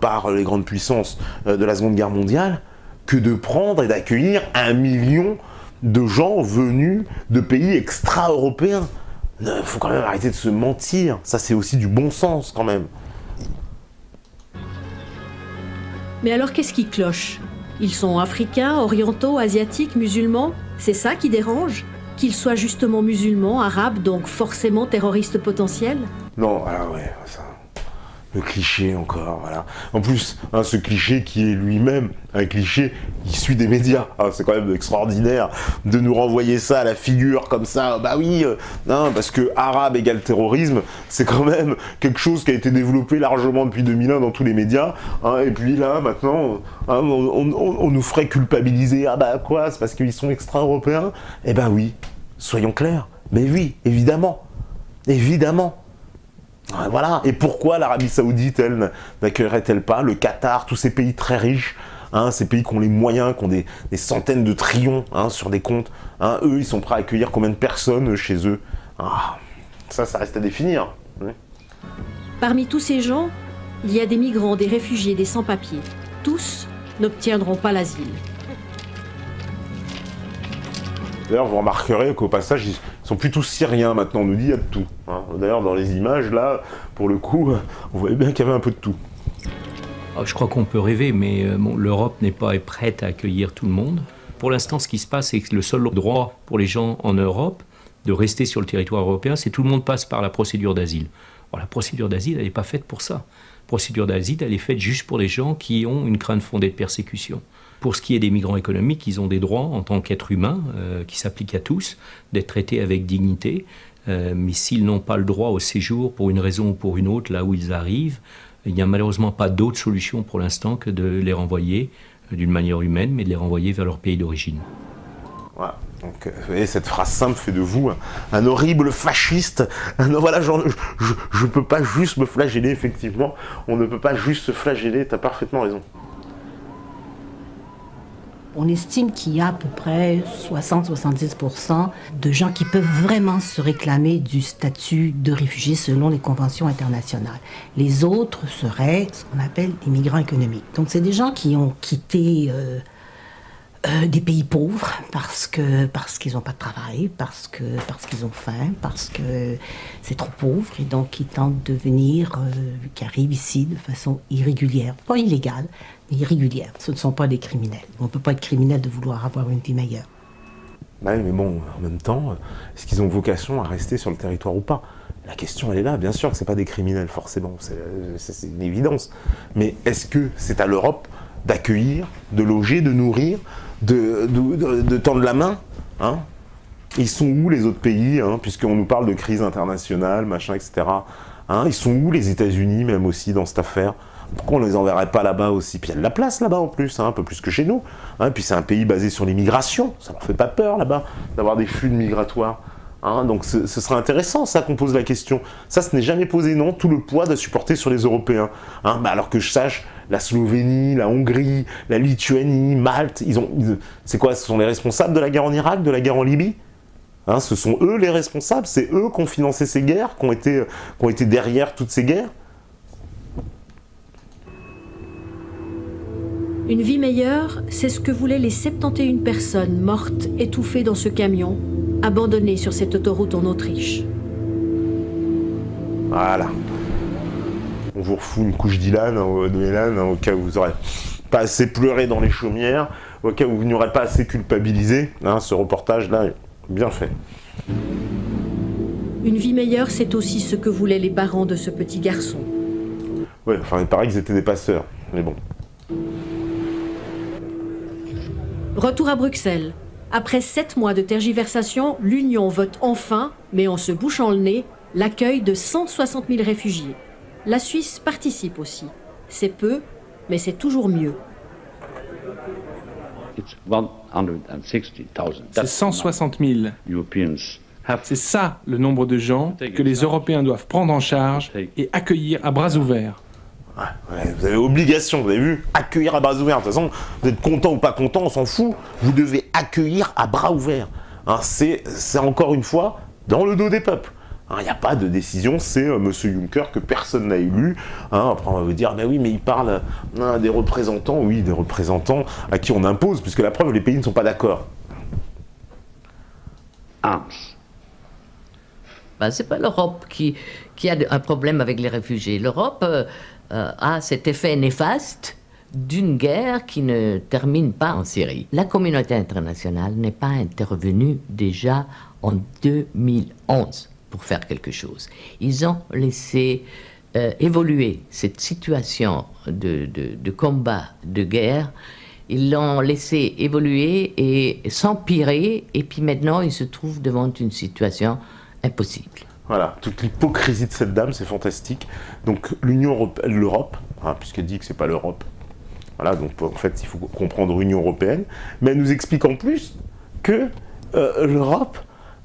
par les grandes puissances euh, de la Seconde Guerre mondiale, que de prendre et d'accueillir un million de gens venus de pays extra-européens. Il faut quand même arrêter de se mentir, ça c'est aussi du bon sens quand même. Mais alors qu'est-ce qui cloche? Ils sont africains, orientaux, asiatiques, musulmans c'est ça qui dérange? Qu'ils soient justement musulmans, arabes, donc forcément terroristes potentiels? Non, alors ouais, ça. Le cliché encore, voilà. En plus, hein, ce cliché qui est lui-même un cliché issu des médias. Ah, c'est quand même extraordinaire de nous renvoyer ça à la figure comme ça. Bah oui, euh, non, parce que arabe égale terrorisme, c'est quand même quelque chose qui a été développé largement depuis 2001 dans tous les médias. Hein. et puis là, maintenant, hein, on, nous ferait culpabiliser. Ah bah quoi C'est parce qu'ils sont extra-européens? Eh ben oui, soyons clairs. Mais oui, évidemment. Évidemment. Voilà. Et pourquoi l'Arabie Saoudite, elle, n'accueillerait-elle pas le Qatar, tous ces pays très riches, hein, ces pays qui ont les moyens, qui ont des, centaines de trillions hein, sur des comptes, hein, eux, ils sont prêts à accueillir combien de personnes chez eux? Ah, Ça, ça reste à définir. Parmi tous ces gens, il y a des migrants, des réfugiés, des sans-papiers. Tous n'obtiendront pas l'asile. D'ailleurs, vous remarquerez qu'au passage, sont plutôt syriens maintenant, on nous dit il y a de tout. Hein. D'ailleurs, dans les images, là, pour le coup, on voyait bien qu'il y avait un peu de tout. Ah, je crois qu'on peut rêver, mais euh, l'Europe n'est pas prête à accueillir tout le monde. Pour l'instant, ce qui se passe, c'est que le seul droit pour les gens en Europe de rester sur le territoire européen, c'est tout le monde passe par la procédure d'asile. La procédure d'asile, elle n'est pas faite pour ça. La procédure d'asile, elle est faite juste pour les gens qui ont une crainte fondée de persécution. Pour ce qui est des migrants économiques, ils ont des droits en tant qu'êtres humains euh, qui s'appliquent à tous, d'être traités avec dignité. Euh, mais s'ils n'ont pas le droit au séjour pour une raison ou pour une autre là où ils arrivent, il n'y a malheureusement pas d'autre solution pour l'instant que de les renvoyer euh, d'une manière humaine, mais de les renvoyer vers leur pays d'origine. Donc, vous voyez, cette phrase simple fait de vous un, horrible fasciste. voilà, je ne peux pas juste me flageller, effectivement. On ne peut pas juste se flageller, tu as parfaitement raison. On estime qu'il y a à peu près 60-70% de gens qui peuvent vraiment se réclamer du statut de réfugié selon les conventions internationales. Les autres seraient ce qu'on appelle des migrants économiques. Donc c'est des gens qui ont quitté euh, euh, des pays pauvres parce que parce qu'ils n'ont pas de travail, parce que parce qu'ils ont faim, parce que c'est trop pauvre et donc ils tentent de venir, euh, qui arrivent ici de façon irrégulière, pas illégale, mais irrégulière. Ce ne sont pas des criminels. On ne peut pas être criminel de vouloir avoir une vie meilleure. Bah mais bon, en même temps, est-ce qu'ils ont vocation à rester sur le territoire ou pas? La question, elle est là. Bien sûr que ce pas des criminels, forcément. C'est une évidence. Mais est-ce que c'est à l'Europe d'accueillir, de loger, de nourrir, de, de, tendre la main. Hein ils sont où les autres pays, hein, puisqu'on nous parle de crise internationale, machin, etc. Hein ils sont où les États-Unis, même aussi, dans cette affaire? Pourquoi on ne les enverrait pas là-bas aussi? Puis il y a de la place là-bas en plus, hein, un peu plus que chez nous. Hein. Puis c'est un pays basé sur l'immigration, ça leur fait pas peur là-bas d'avoir des flux migratoires. Hein, donc ce, ce, sera intéressant, ça qu'on pose la question. Ça, ce n'est jamais posé, non, tout le poids de supporter sur les Européens. Hein, bah, alors que je sache, la Slovénie, la Hongrie, la Lituanie, Malte, c'est quoi Ce sont les responsables de la guerre en Irak, de la guerre en Libye? Hein, Ce sont eux les responsables, c'est eux qui ont financé ces guerres, qui ont été derrière toutes ces guerres? Une vie meilleure, c'est ce que voulaient les 71 personnes mortes étouffées dans ce camion abandonné sur cette autoroute en Autriche. Voilà. On vous refout une couche d'Ilan, hein, de hein, au cas où vous n'aurez pas assez pleuré dans les chaumières, au cas où vous n'aurez pas assez culpabilisé. Hein, ce reportage-là est bien fait. Une vie meilleure, c'est aussi ce que voulaient les parents de ce petit garçon. Ouais, enfin, il paraît qu'ils étaient des passeurs, mais bon. Retour à Bruxelles. Après sept mois de tergiversation, l'Union vote enfin, mais en se bouchant le nez, l'accueil de 160 000 réfugiés. La Suisse participe aussi. C'est peu, mais c'est toujours mieux. C'est 160 000. C'est ça le nombre de gens que les Européens doivent prendre en charge et accueillir à bras ouverts vous avez obligation, vous avez vu, accueillir à bras ouverts. De toute façon, vous êtes content ou pas content, on s'en fout. Vous devez accueillir à bras ouverts. Hein, c'est encore une fois dans le dos des peuples. Il hein, n'y a pas de décision, c'est. Euh, Monsieur Juncker que personne n'a élu. Hein, après, on va vous dire, ben oui, mais il parle des représentants, oui, des représentants à qui on impose, puisque la preuve, les pays ne sont pas d'accord. Ah. Ben, c'est pas l'Europe qui, qui a un problème avec les réfugiés. L'Europe, euh, euh, a cet effet néfaste d'une guerre qui ne termine pas en Syrie. La communauté internationale n'est pas intervenue déjà en 2011 pour faire quelque chose. Ils ont laissé euh, évoluer cette situation de, de, combat, de guerre. Ils l'ont laissé évoluer et s'empirer, et puis maintenant ils se trouvent devant une situation impossible. Voilà, toute l'hypocrisie de cette dame, c'est fantastique. Donc l'Union Européenne, l'Europe, hein, puisqu'elle dit que c'est pas l'Europe. Voilà, donc en fait, il faut comprendre l'Union Européenne. Mais elle nous explique en plus que euh, l'Europe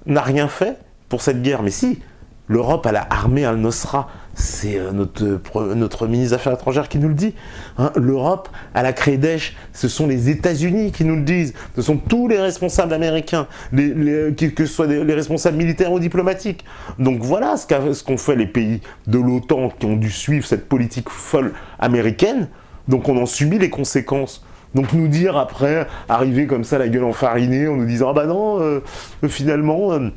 n'a rien fait pour cette guerre. Mais si, l'Europe, elle a armé Al-Nosra c'est euh, notre, notre ministre des Affaires étrangères qui nous le dit. Hein. L'Europe, elle a créé. Ce sont les États-Unis qui nous le disent. Ce sont tous les responsables américains, que ce soit les responsables militaires ou diplomatiques. Donc voilà ce qu'ont fait les pays de l'OTAN qui ont dû suivre cette politique folle américaine. Donc on en subit les conséquences. Donc nous dire après, arriver comme ça la gueule enfarinée en nous disant ah bah non, euh, finalement. Euh,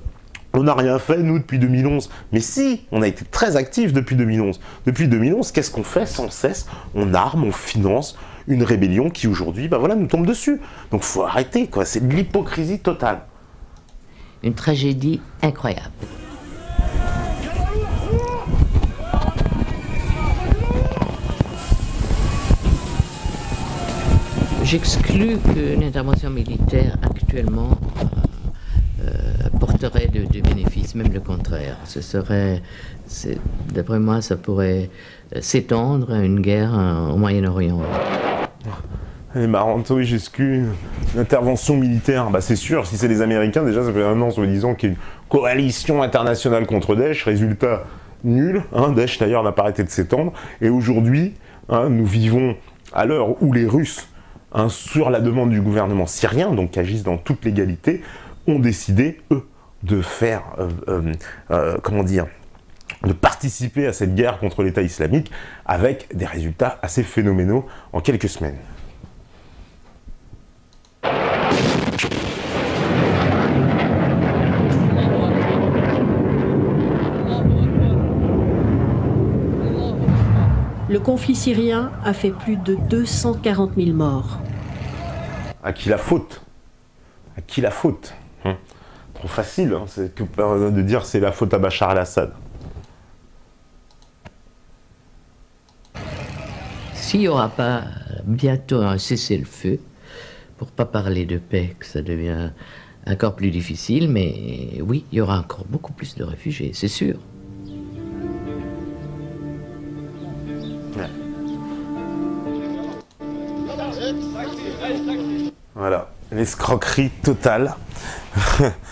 on n'a rien fait, nous, depuis 2011. Mais si, on a été très actifs depuis 2011. Depuis 2011, qu'est-ce qu'on fait sans cesse? On arme, on finance une rébellion qui aujourd'hui, bah voilà, nous tombe dessus. Donc faut arrêter, quoi. C'est de l'hypocrisie totale. Une tragédie incroyable. J'exclus qu'une intervention militaire actuellement euh, porterait de, bénéfices, même le contraire. Ce serait, d'après moi, ça pourrait euh, s'étendre à une guerre au Moyen-Orient. Elle est marrante, oui, j'exclus une intervention militaire. Bah, c'est sûr, si c'est les Américains, déjà, ça fait un an, soi-disant, qu'il y a une coalition internationale contre Daesh. Résultat nul. Hein, Daesh, d'ailleurs, n'a pas arrêté de s'étendre. Et aujourd'hui, hein, nous vivons à l'heure où les Russes, hein, sur la demande du gouvernement syrien, donc agissent dans toute légalité, ont décidé, eux, de faire, euh, euh, euh, comment dire, de participer à cette guerre contre l'État islamique avec des résultats assez phénoménaux en quelques semaines. Le conflit syrien a fait plus de 240 000 morts. À qui la faute? À qui la faute? Trop facile hein, de dire c'est la faute à Bachar el-Assad. S'il n'y aura pas bientôt un cessez-le-feu, pour pas parler de paix, que ça devient encore plus difficile, mais oui, il y aura encore beaucoup plus de réfugiés, c'est sûr. Voilà, l'escroquerie totale.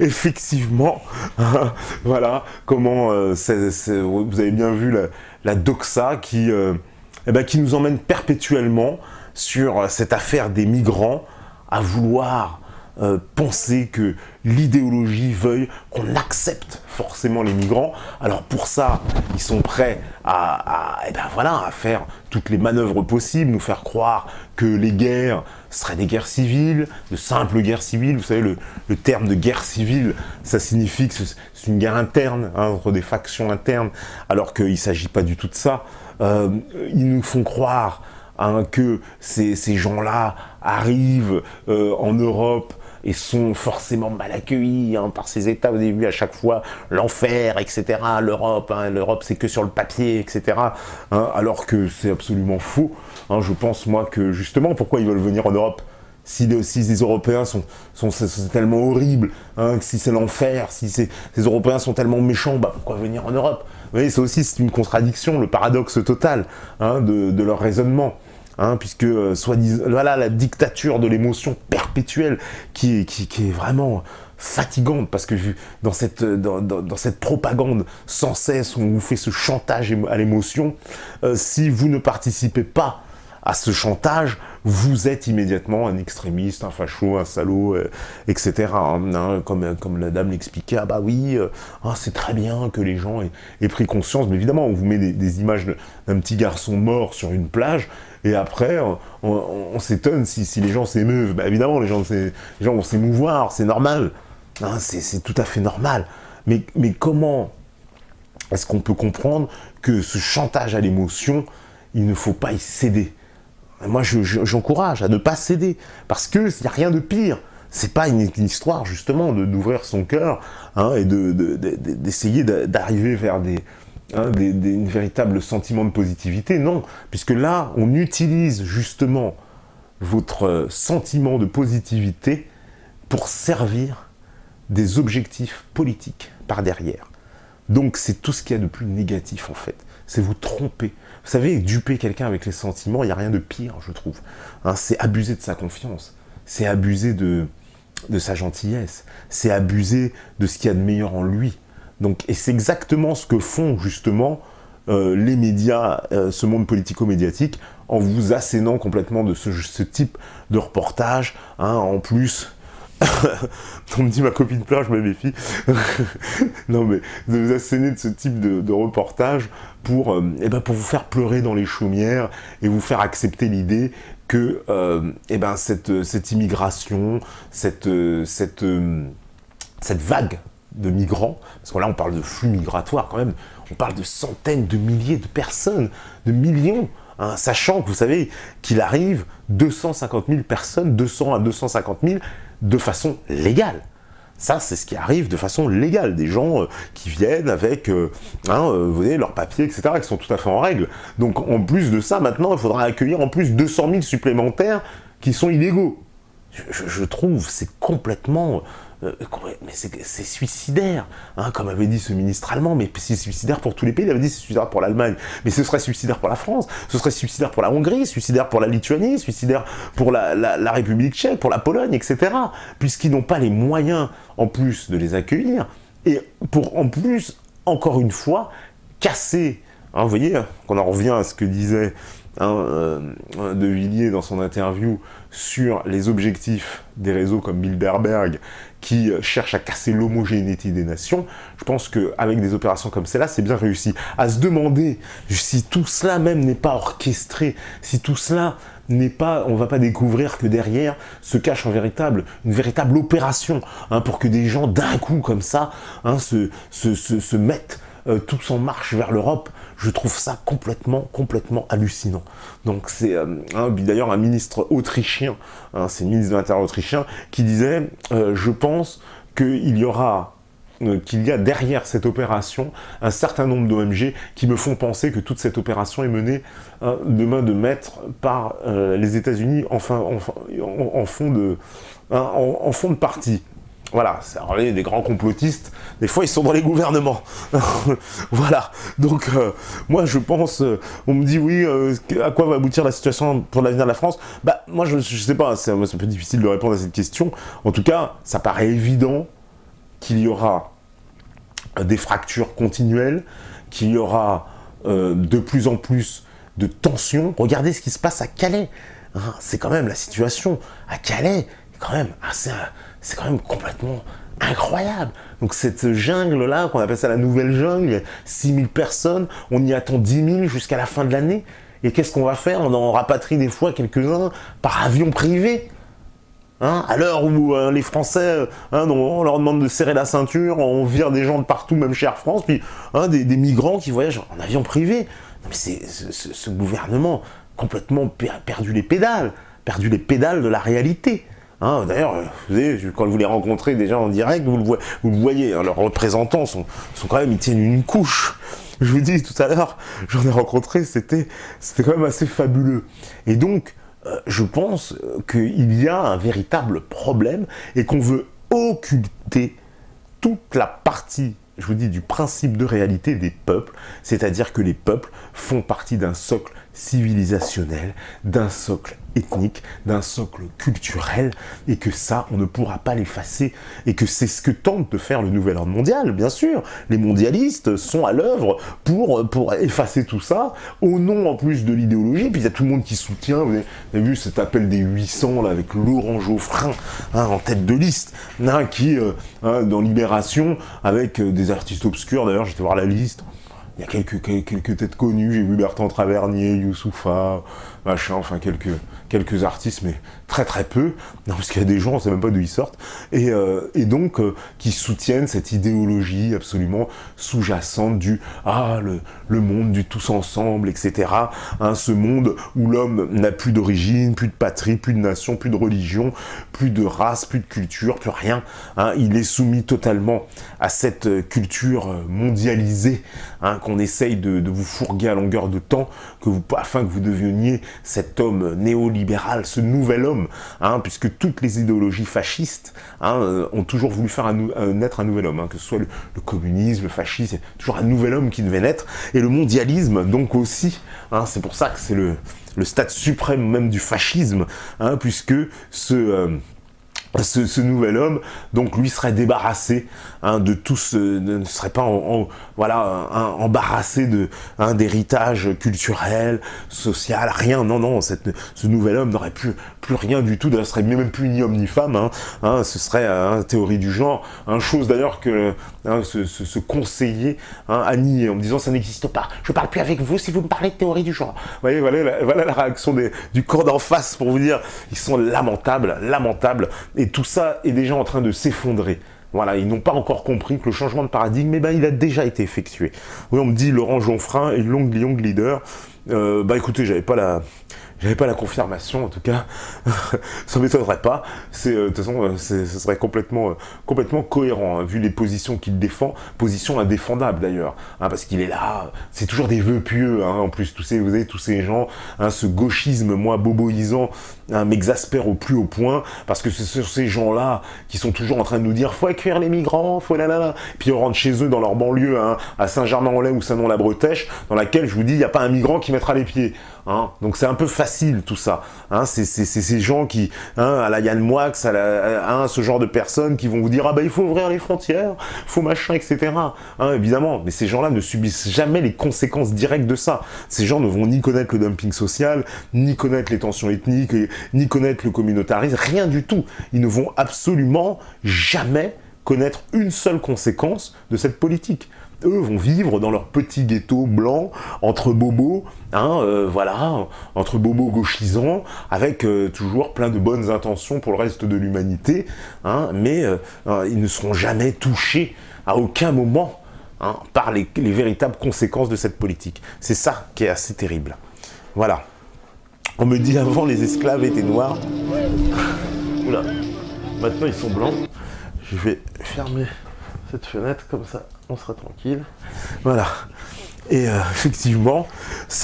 Effectivement, voilà comment euh, vous avez bien vu la, doxa euh, eh ben, qui nous emmène perpétuellement sur cette affaire des migrants à vouloir euh, penser que l'idéologie veuille qu'on accepte forcément les migrants. Alors pour ça, ils sont prêts à, eh ben voilà, à faire toutes les manœuvres possibles, nous faire croire que les guerres seraient des guerres civiles, de simples guerres civiles. Vous savez, le, terme de guerre civile, ça signifie que c'est une guerre interne, hein, entre des factions internes, alors qu'il ne s'agit pas du tout de ça. Euh, ils nous font croire hein, que ces, gens-là arrivent euh, en Europe et sont forcément mal accueillis hein, par ces États au début, à chaque fois, l'enfer, etc. L'Europe, hein, l'Europe c'est que sur le papier, etc. Hein, alors que c'est absolument faux. je pense moi que justement, pourquoi ils veulent venir en Europe si les, les Européens sont, sont, tellement horribles, si c'est l'enfer, si les Européens sont tellement méchants, bah pourquoi venir en Europe? Vous voyez, c'est aussi une contradiction, le paradoxe total de, de leur raisonnement. Hein, puisque euh, soit voilà la dictature de l'émotion perpétuelle qui est, vraiment fatigante parce que dans cette, dans, dans, cette propagande sans cesse où on vous fait ce chantage à l'émotion, euh, si vous ne participez pas à ce chantage, vous êtes immédiatement un extrémiste, un facho, un salaud, euh, etc. Hein, comme, comme la dame l'expliquait, ah bah oui, euh, ah, c'est très bien que les gens aient, pris conscience, mais évidemment, on vous met des, images d'un petit garçon mort sur une plage, et après, on, s'étonne si, les gens s'émeuvent. Bah, évidemment, les gens, vont s'émouvoir, c'est normal. Hein, c'est tout à fait normal. Mais comment est-ce qu'on peut comprendre que ce chantage à l'émotion, il ne faut pas y céder? Moi, j'encourage à ne pas céder, parce qu'il n'y a rien de pire. C'est pas une, histoire, justement, d'ouvrir son cœur hein, et d'essayer d'arriver vers hein, des, des, véritables sentiments de positivité. Non, puisque là, on utilise justement votre sentiment de positivité pour servir des objectifs politiques par derrière. Donc c'est tout ce qu'il y a de plus négatif en fait. C'est vous tromper. Vous savez, duper quelqu'un avec les sentiments, il n'y a rien de pire, je trouve. Hein, c'est abuser de sa confiance. C'est abuser de, sa gentillesse. C'est abuser de ce qu'il y a de meilleur en lui. Donc, et c'est exactement ce que font justement euh, les médias, euh, ce monde politico-médiatique, en vous assénant complètement de ce, ce type de reportage. Hein, en plus, on me dit ma copine pleure, je me méfie. non mais de vous asséner de ce type de, reportage pour, euh, eh ben, pour vous faire pleurer dans les chaumières et vous faire accepter l'idée que euh, eh ben, cette, cette immigration, cette, cette, cette vague de migrants, parce que là on parle de flux migratoires quand même, on parle de centaines de milliers de personnes, de millions, hein, sachant que vous savez qu'il arrive 250 000 personnes, 200 à 250 000 de façon légale. Ça, c'est ce qui arrive de façon légale. Des gens euh, qui viennent avec euh, hein, euh, leurs papiers, etc., qui sont tout à fait en règle. Donc, en plus de ça, maintenant, il faudra accueillir en plus 200 000 supplémentaires qui sont illégaux. Je, trouve, c'est complètement mais c'est suicidaire, hein, comme avait dit ce ministre allemand, mais c'est suicidaire pour tous les pays, il avait dit c'est suicidaire pour l'Allemagne, mais ce serait suicidaire pour la France, ce serait suicidaire pour la Hongrie, suicidaire pour la Lituanie, suicidaire pour la, la République tchèque, pour la Pologne, etc. Puisqu'ils n'ont pas les moyens, en plus, de les accueillir, et pour, en plus, encore une fois, casser, hein, vous voyez, qu'on en revient à ce que disait hein, euh, De Villiers dans son interview sur les objectifs des réseaux comme Bilderberg qui euh, cherchent à casser l'homogénéité des nations, je pense qu'avec des opérations comme celle-là, c'est bien réussi. À se demander si tout cela même n'est pas orchestré, si tout cela n'est pas, on va pas découvrir que derrière se cache une véritable opération hein, pour que des gens d'un coup comme ça hein, se, mettent euh, tous en marche vers l'Europe je trouve ça complètement, complètement hallucinant. Donc c'est euh, d'ailleurs un ministre autrichien, hein, c'est le ministre de l'Intérieur autrichien, qui disait, euh, je pense qu'il y aura euh, qu'il y a derrière cette opération un certain nombre d'OMG qui me font penser que toute cette opération est menée de main de maître par les États-Unis en, fond de, hein, en, fond de partie. Voilà, c'est des grands complotistes, des fois ils sont dans les gouvernements. voilà, donc euh, moi je pense, euh, on me dit oui, euh, à quoi va aboutir la situation pour l'avenir de la France? Bah moi je, je sais pas, c'est un peu difficile de répondre à cette question. En tout cas, ça paraît évident qu'il y aura des fractures continuelles, qu'il y aura de plus en plus de tensions. Regardez ce qui se passe à Calais. Hein. c'est quand même la situation à Calais, quand même assez c'est quand même complètement incroyable. Donc cette jungle-là, qu'on appelle ça la nouvelle jungle, 6000 personnes, on y attend 10 000 jusqu'à la fin de l'année. Et qu'est-ce qu'on va faire? On en rapatrie des fois quelques-uns par avion privé. Hein à l'heure où euh, les Français, hein, on leur demande de serrer la ceinture, on vire des gens de partout, même chez Air France, puis hein, des, migrants qui voyagent en avion privé. Mais c'est ce, gouvernement complètement perdu les pédales, perdu les pédales de la réalité. Hein, d'ailleurs, quand vous les rencontrez déjà en direct, vous le, voyez, hein, leurs représentants sont, quand même, ils tiennent une couche. Je vous dis tout à l'heure, j'en ai rencontré, c'était quand même assez fabuleux. Et donc, euh, je pense qu'il y a un véritable problème et qu'on veut occulter toute la partie je vous dis, du principe de réalité des peuples, c'est-à-dire que les peuples font partie d'un socle civilisationnel, d'un socle ethnique, d'un socle culturel, et que ça, on ne pourra pas l'effacer, et que c'est ce que tente de faire le nouvel ordre mondial, bien sûr. Les mondialistes sont à l'œuvre pour, pour effacer tout ça, au nom en plus de l'idéologie, puis il y a tout le monde qui soutient, vous avez, vu cet appel des 800, là, avec Laurent Geoffrin, hein, en tête de liste, hein, qui, euh, hein, dans Libération, avec euh, des artistes obscurs, d'ailleurs, j'étais voir la liste, il y a quelques, têtes connues, j'ai vu Bertrand Travernier, Youssoufa, machin, enfin quelques, quelques artistes, mais très très peu, parce qu'il y a des gens, on ne sait même pas d'où ils sortent, et, euh, et donc euh, qui soutiennent cette idéologie absolument sous-jacente du ah le, le, monde du tous ensemble, etc. Hein, ce monde où l'homme n'a plus d'origine, plus de patrie, plus de nation, plus de religion, plus de race, plus de culture, plus rien. Hein, il est soumis totalement à cette euh, culture mondialisée hein, qu'on essaye de, de, vous fourguer à longueur de temps, que vous, afin que vous deveniez cet homme néolibéral, ce nouvel homme Hein, puisque toutes les idéologies fascistes hein, euh, ont toujours voulu faire naître un nouvel homme, hein, que ce soit le, communisme, le fascisme, toujours un nouvel homme qui devait naître, et le mondialisme donc aussi, c'est pour ça que c'est le, stade suprême même du fascisme, puisque ce... Euh, ce, nouvel homme, donc lui serait débarrassé hein, de tout ce, ne serait pas en, voilà embarrassé de hein, d'héritage culturel, social, rien. Non, non, ce nouvel homme n'aurait plus plus rien du tout, ne serait même plus ni homme ni femme. Hein, hein ce serait une théorie du genre, un chose d'ailleurs que ce, conseiller a nié en me disant ça n'existe pas. Je parle plus avec vous si vous me parlez de théorie du genre. Voyez, voilà, la, voilà la réaction du corps d'en face pour vous dire, ils sont lamentables, lamentables. Et tout ça est déjà en train de s'effondrer. Voilà, ils n'ont pas encore compris que le changement de paradigme, eh ben, il a déjà été effectué. Oui, on me dit Laurent Jonfrin et Long Young Leader. Euh, bah écoutez, j'avais pas la, j'avais pas la confirmation, en tout cas, ça m'étonnerait pas. C'est, euh, de toute façon, euh, ce serait complètement, euh, complètement cohérent, hein, vu les positions qu'il défend, position indéfendable d'ailleurs, hein, parce qu'il est là, c'est toujours des vœux pieux, hein, en plus, tous ces, vous savez, tous ces gens, ce gauchisme, moi, boboisant, m'exaspère au plus haut point, parce que ce sont ces gens-là qui sont toujours en train de nous dire, faut accueillir les migrants, faut là là puis on rentre chez eux dans leur banlieue, à Saint-Germain-en-Laye ou Saint-Nom-la-Bretèche, dans laquelle, je vous dis, il n'y a pas un migrant qui mettra les pieds. Hein. Donc c'est un peu facile tout ça. Hein. C'est ces gens qui, hein, à la Yann Moix, à, ce genre de personnes qui vont vous dire ah ben il faut ouvrir les frontières, faut machin, etc. évidemment, mais ces gens-là ne subissent jamais les conséquences directes de ça. Ces gens ne vont ni connaître le dumping social, ni connaître les tensions ethniques, ni connaître le communautarisme, rien du tout. Ils ne vont absolument jamais connaître une seule conséquence de cette politique eux vont vivre dans leur petit ghetto blanc entre bobos, hein, euh, voilà, entre bobos gauchisants, avec euh, toujours plein de bonnes intentions pour le reste de l'humanité, hein, mais euh, ils ne seront jamais touchés à aucun moment hein, par les, véritables conséquences de cette politique. C'est ça qui est assez terrible. Voilà. On me dit avant les esclaves étaient noirs. Oula, maintenant ils sont blancs. Je vais fermer cette fenêtre comme ça, on sera tranquille. Voilà. Et euh, effectivement,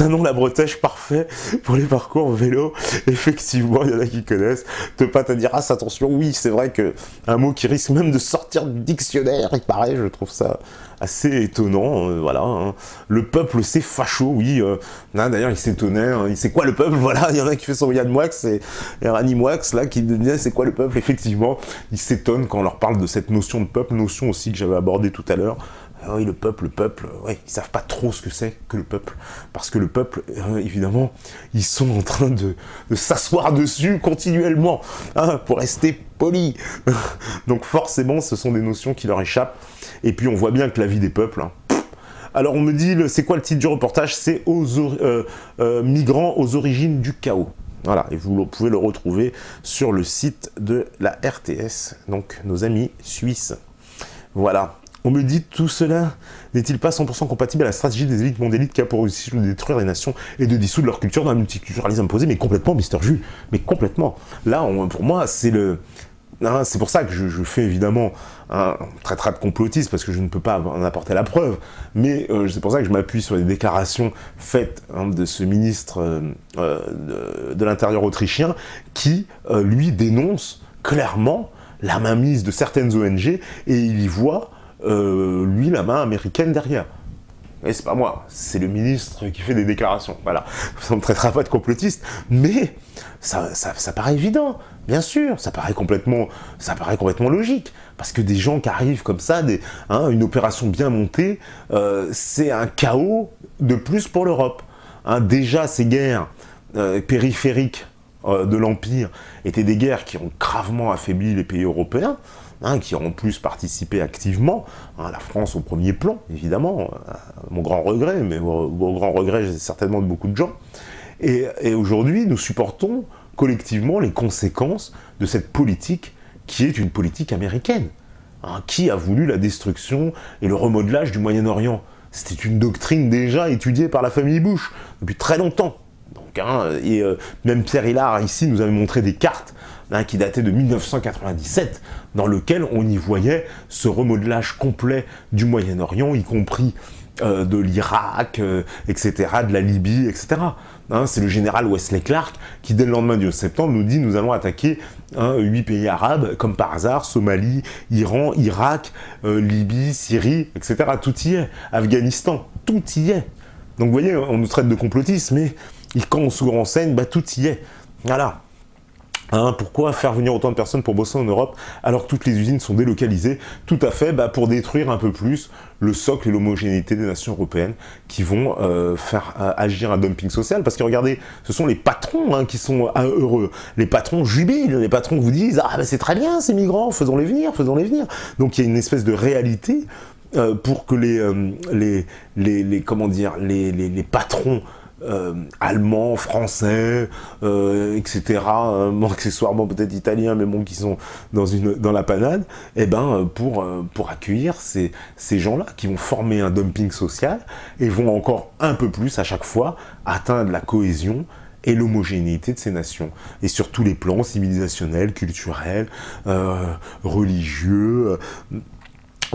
nom la Bretèche parfait pour les parcours vélo. Effectivement, il y en a qui connaissent. Te pas te dire, ah, attention, oui, c'est vrai que un mot qui risque même de sortir du dictionnaire, il paraît, je trouve ça assez étonnant. Euh, voilà. Hein. Le peuple, c'est facho, oui. Euh, D'ailleurs, il s'étonnait. Hein. il sait quoi le peuple Voilà, il y en a qui fait son Yann Moix et, et Rani Moix, là, qui disait c'est quoi le peuple? Effectivement, il s'étonne quand on leur parle de cette notion de peuple, notion aussi que j'avais abordée tout à l'heure. Ah oui, le peuple, le peuple, ouais, ils savent pas trop ce que c'est que le peuple. Parce que le peuple, euh, évidemment, ils sont en train de, s'asseoir dessus continuellement, hein, pour rester poli. Donc forcément, ce sont des notions qui leur échappent. Et puis on voit bien que la vie des peuples... Hein, alors on me dit, c'est quoi le titre du reportage? C'est aux euh, euh, migrants aux origines du chaos. Voilà, et vous pouvez le retrouver sur le site de la RTS, donc nos amis suisses. Voilà. On me dit tout cela n'est-il pas 100% compatible à la stratégie des élites mondialistes qui a pour objectif de détruire les nations et de dissoudre leur culture dans un multiculturalisme imposé Mais complètement, Mister Jus, mais complètement. Là, pour moi, c'est le... C'est pour ça que je, fais évidemment un traitera de complotiste, parce que je ne peux pas en apporter la preuve, mais euh, c'est pour ça que je m'appuie sur les déclarations faites hein, de ce ministre euh, euh, de, l'Intérieur autrichien, qui, lui, dénonce clairement la mainmise de certaines ONG, et il y voit lui, la main américaine derrière. Et c'est pas moi, c'est le ministre qui fait des déclarations. Voilà, ça ne traitera pas de complotiste, mais ça, paraît évident, bien sûr, ça paraît complètement, ça complètement logique, parce que des gens qui arrivent comme ça, des, hein, une opération bien montée, euh, c'est un chaos de plus pour l'Europe. Hein, déjà, ces guerres euh, périphériques de l'Empire étaient des guerres qui ont gravement affaibli les pays européens. Hein, qui ont plus participé activement, hein, la France au premier plan, évidemment, euh, mon grand regret, mais au, grand regret certainement de beaucoup de gens. Et, aujourd'hui, nous supportons collectivement les conséquences de cette politique qui est une politique américaine. Hein, qui a voulu la destruction et le remodelage du Moyen-Orient C'était une doctrine déjà étudiée par la famille Bush depuis très longtemps. Donc, et euh, même Pierre Hillard ici nous avait montré des cartes qui datait de 1997, dans lequel on y voyait ce remodelage complet du Moyen-Orient, y compris euh, de l'Irak, euh, etc., de la Libye, etc. Hein, c'est le général Wesley Clark qui, dès le lendemain du 11 septembre, nous dit nous allons attaquer hein, huit pays arabes, comme par hasard, Somalie, Iran, Irak, euh, Libye, Syrie, etc. Tout y est. Afghanistan, tout y est. Donc vous voyez, on nous traite de complotistes, mais quand on se renseigne, bah, tout y est. Voilà. Hein, pourquoi faire venir autant de personnes pour bosser en Europe alors que toutes les usines sont délocalisées? Tout à fait bah, pour détruire un peu plus le socle et l'homogénéité des nations européennes qui vont euh, faire euh, agir un dumping social. Parce que regardez, ce sont les patrons hein, qui sont euh, heureux. Les patrons jubilent, les patrons vous disent Ah, bah, c'est très bien ces migrants, faisons-les venir, faisons-les venir. Donc il y a une espèce de réalité pour que les, les, les, les, comment dire, les, les, les patrons euh, allemand, français, euh, etc., euh, accessoirement peut-être italien, mais bon, qui sont dans, la panade, eh ben, pour, accueillir ces, ces gens-là qui vont former un dumping social et vont encore un peu plus à chaque fois atteindre la cohésion et l'homogénéité de ces nations, et sur tous les plans civilisationnels, culturels, religieux,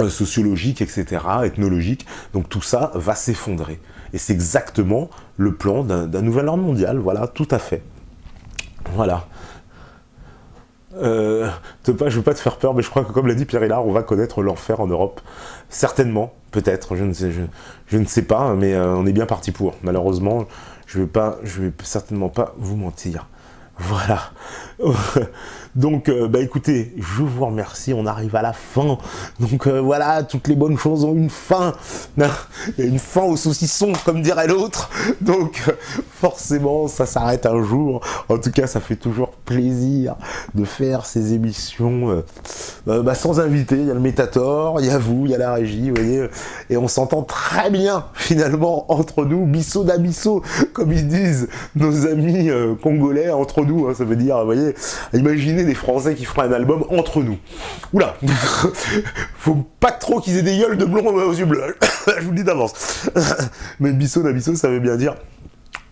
sociologiques, etc., ethnologiques. Donc tout ça va s'effondrer. Et c'est exactement le plan d'un nouvel ordre mondial, voilà, tout à fait. Voilà. Euh, pas, je veux pas te faire peur, mais je crois que comme l'a dit Pierre Hillard, on va connaître l'enfer en Europe. Certainement, peut-être, je ne sais, pas, mais euh, on est bien parti pour. Malheureusement, je vais vais certainement pas vous mentir. Voilà. Donc, euh, bah écoutez, je vous remercie, on arrive à la fin. Donc euh, voilà, toutes les bonnes choses ont une fin. Une fin au saucisson, comme dirait l'autre. Donc euh, forcément, ça s'arrête un jour. En tout cas, ça fait toujours plaisir de faire ces émissions bah, sans invité. Il y a le Métator, il y a vous, il y a la régie, vous voyez. Et on s'entend très bien, finalement, entre nous, bisso d'abisso, comme ils disent nos amis congolais, entre nous. Hein, ça veut dire, vous voyez, imaginez des Français qui feraient un album entre nous. Oula, faut pas trop qu'ils aient des gueules de blond aux yeux bleus. Je vous le dis d'avance. Mais Bissot, Nabisso, ça veut bien dire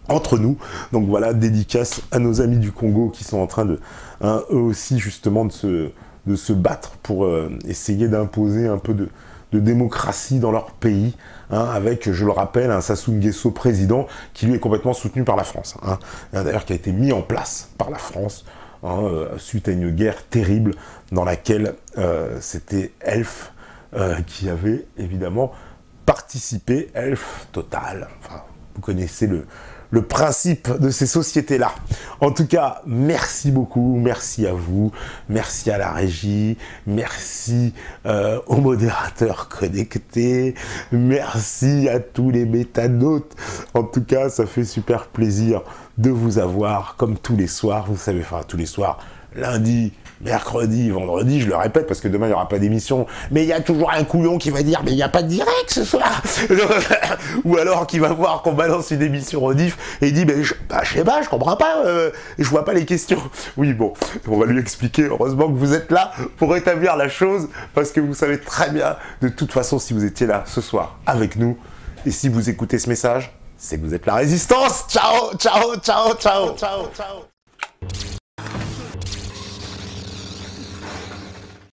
entre nous. Donc voilà, dédicace à nos amis du Congo qui sont en train de, hein, eux aussi, justement, de se, battre pour euh, essayer d'imposer un peu de, démocratie dans leur pays, hein, avec, je le rappelle, un Sassou Nguesso président qui lui est complètement soutenu par la France. Hein, D'ailleurs, qui a été mis en place par la France euh, suite à une guerre terrible dans laquelle euh, c'était Elf qui avait évidemment participé, Elf Total. Vous connaissez le, principe de ces sociétés-là. En tout cas, merci beaucoup, merci à vous, merci à la régie, merci euh, aux modérateurs connectés, merci à tous les métanotes. En tout cas, ça fait super plaisir de vous avoir, comme tous les soirs, vous savez, enfin tous les soirs, lundi, mercredi, vendredi, je le répète parce que demain il n'y aura pas d'émission, mais il y a toujours un couillon qui va dire mais il n'y a pas de direct ce soir Ou alors qui va voir qu'on balance une émission au diff et dit mais je, bah, je sais pas, je comprends pas, euh, je vois pas les questions. Oui bon, on va lui expliquer, heureusement que vous êtes là pour établir la chose parce que vous savez très bien de toute façon si vous étiez là ce soir avec nous et si vous écoutez ce message, c'est que vous êtes la résistance. Ciao, ciao, ciao, ciao, ciao, ciao.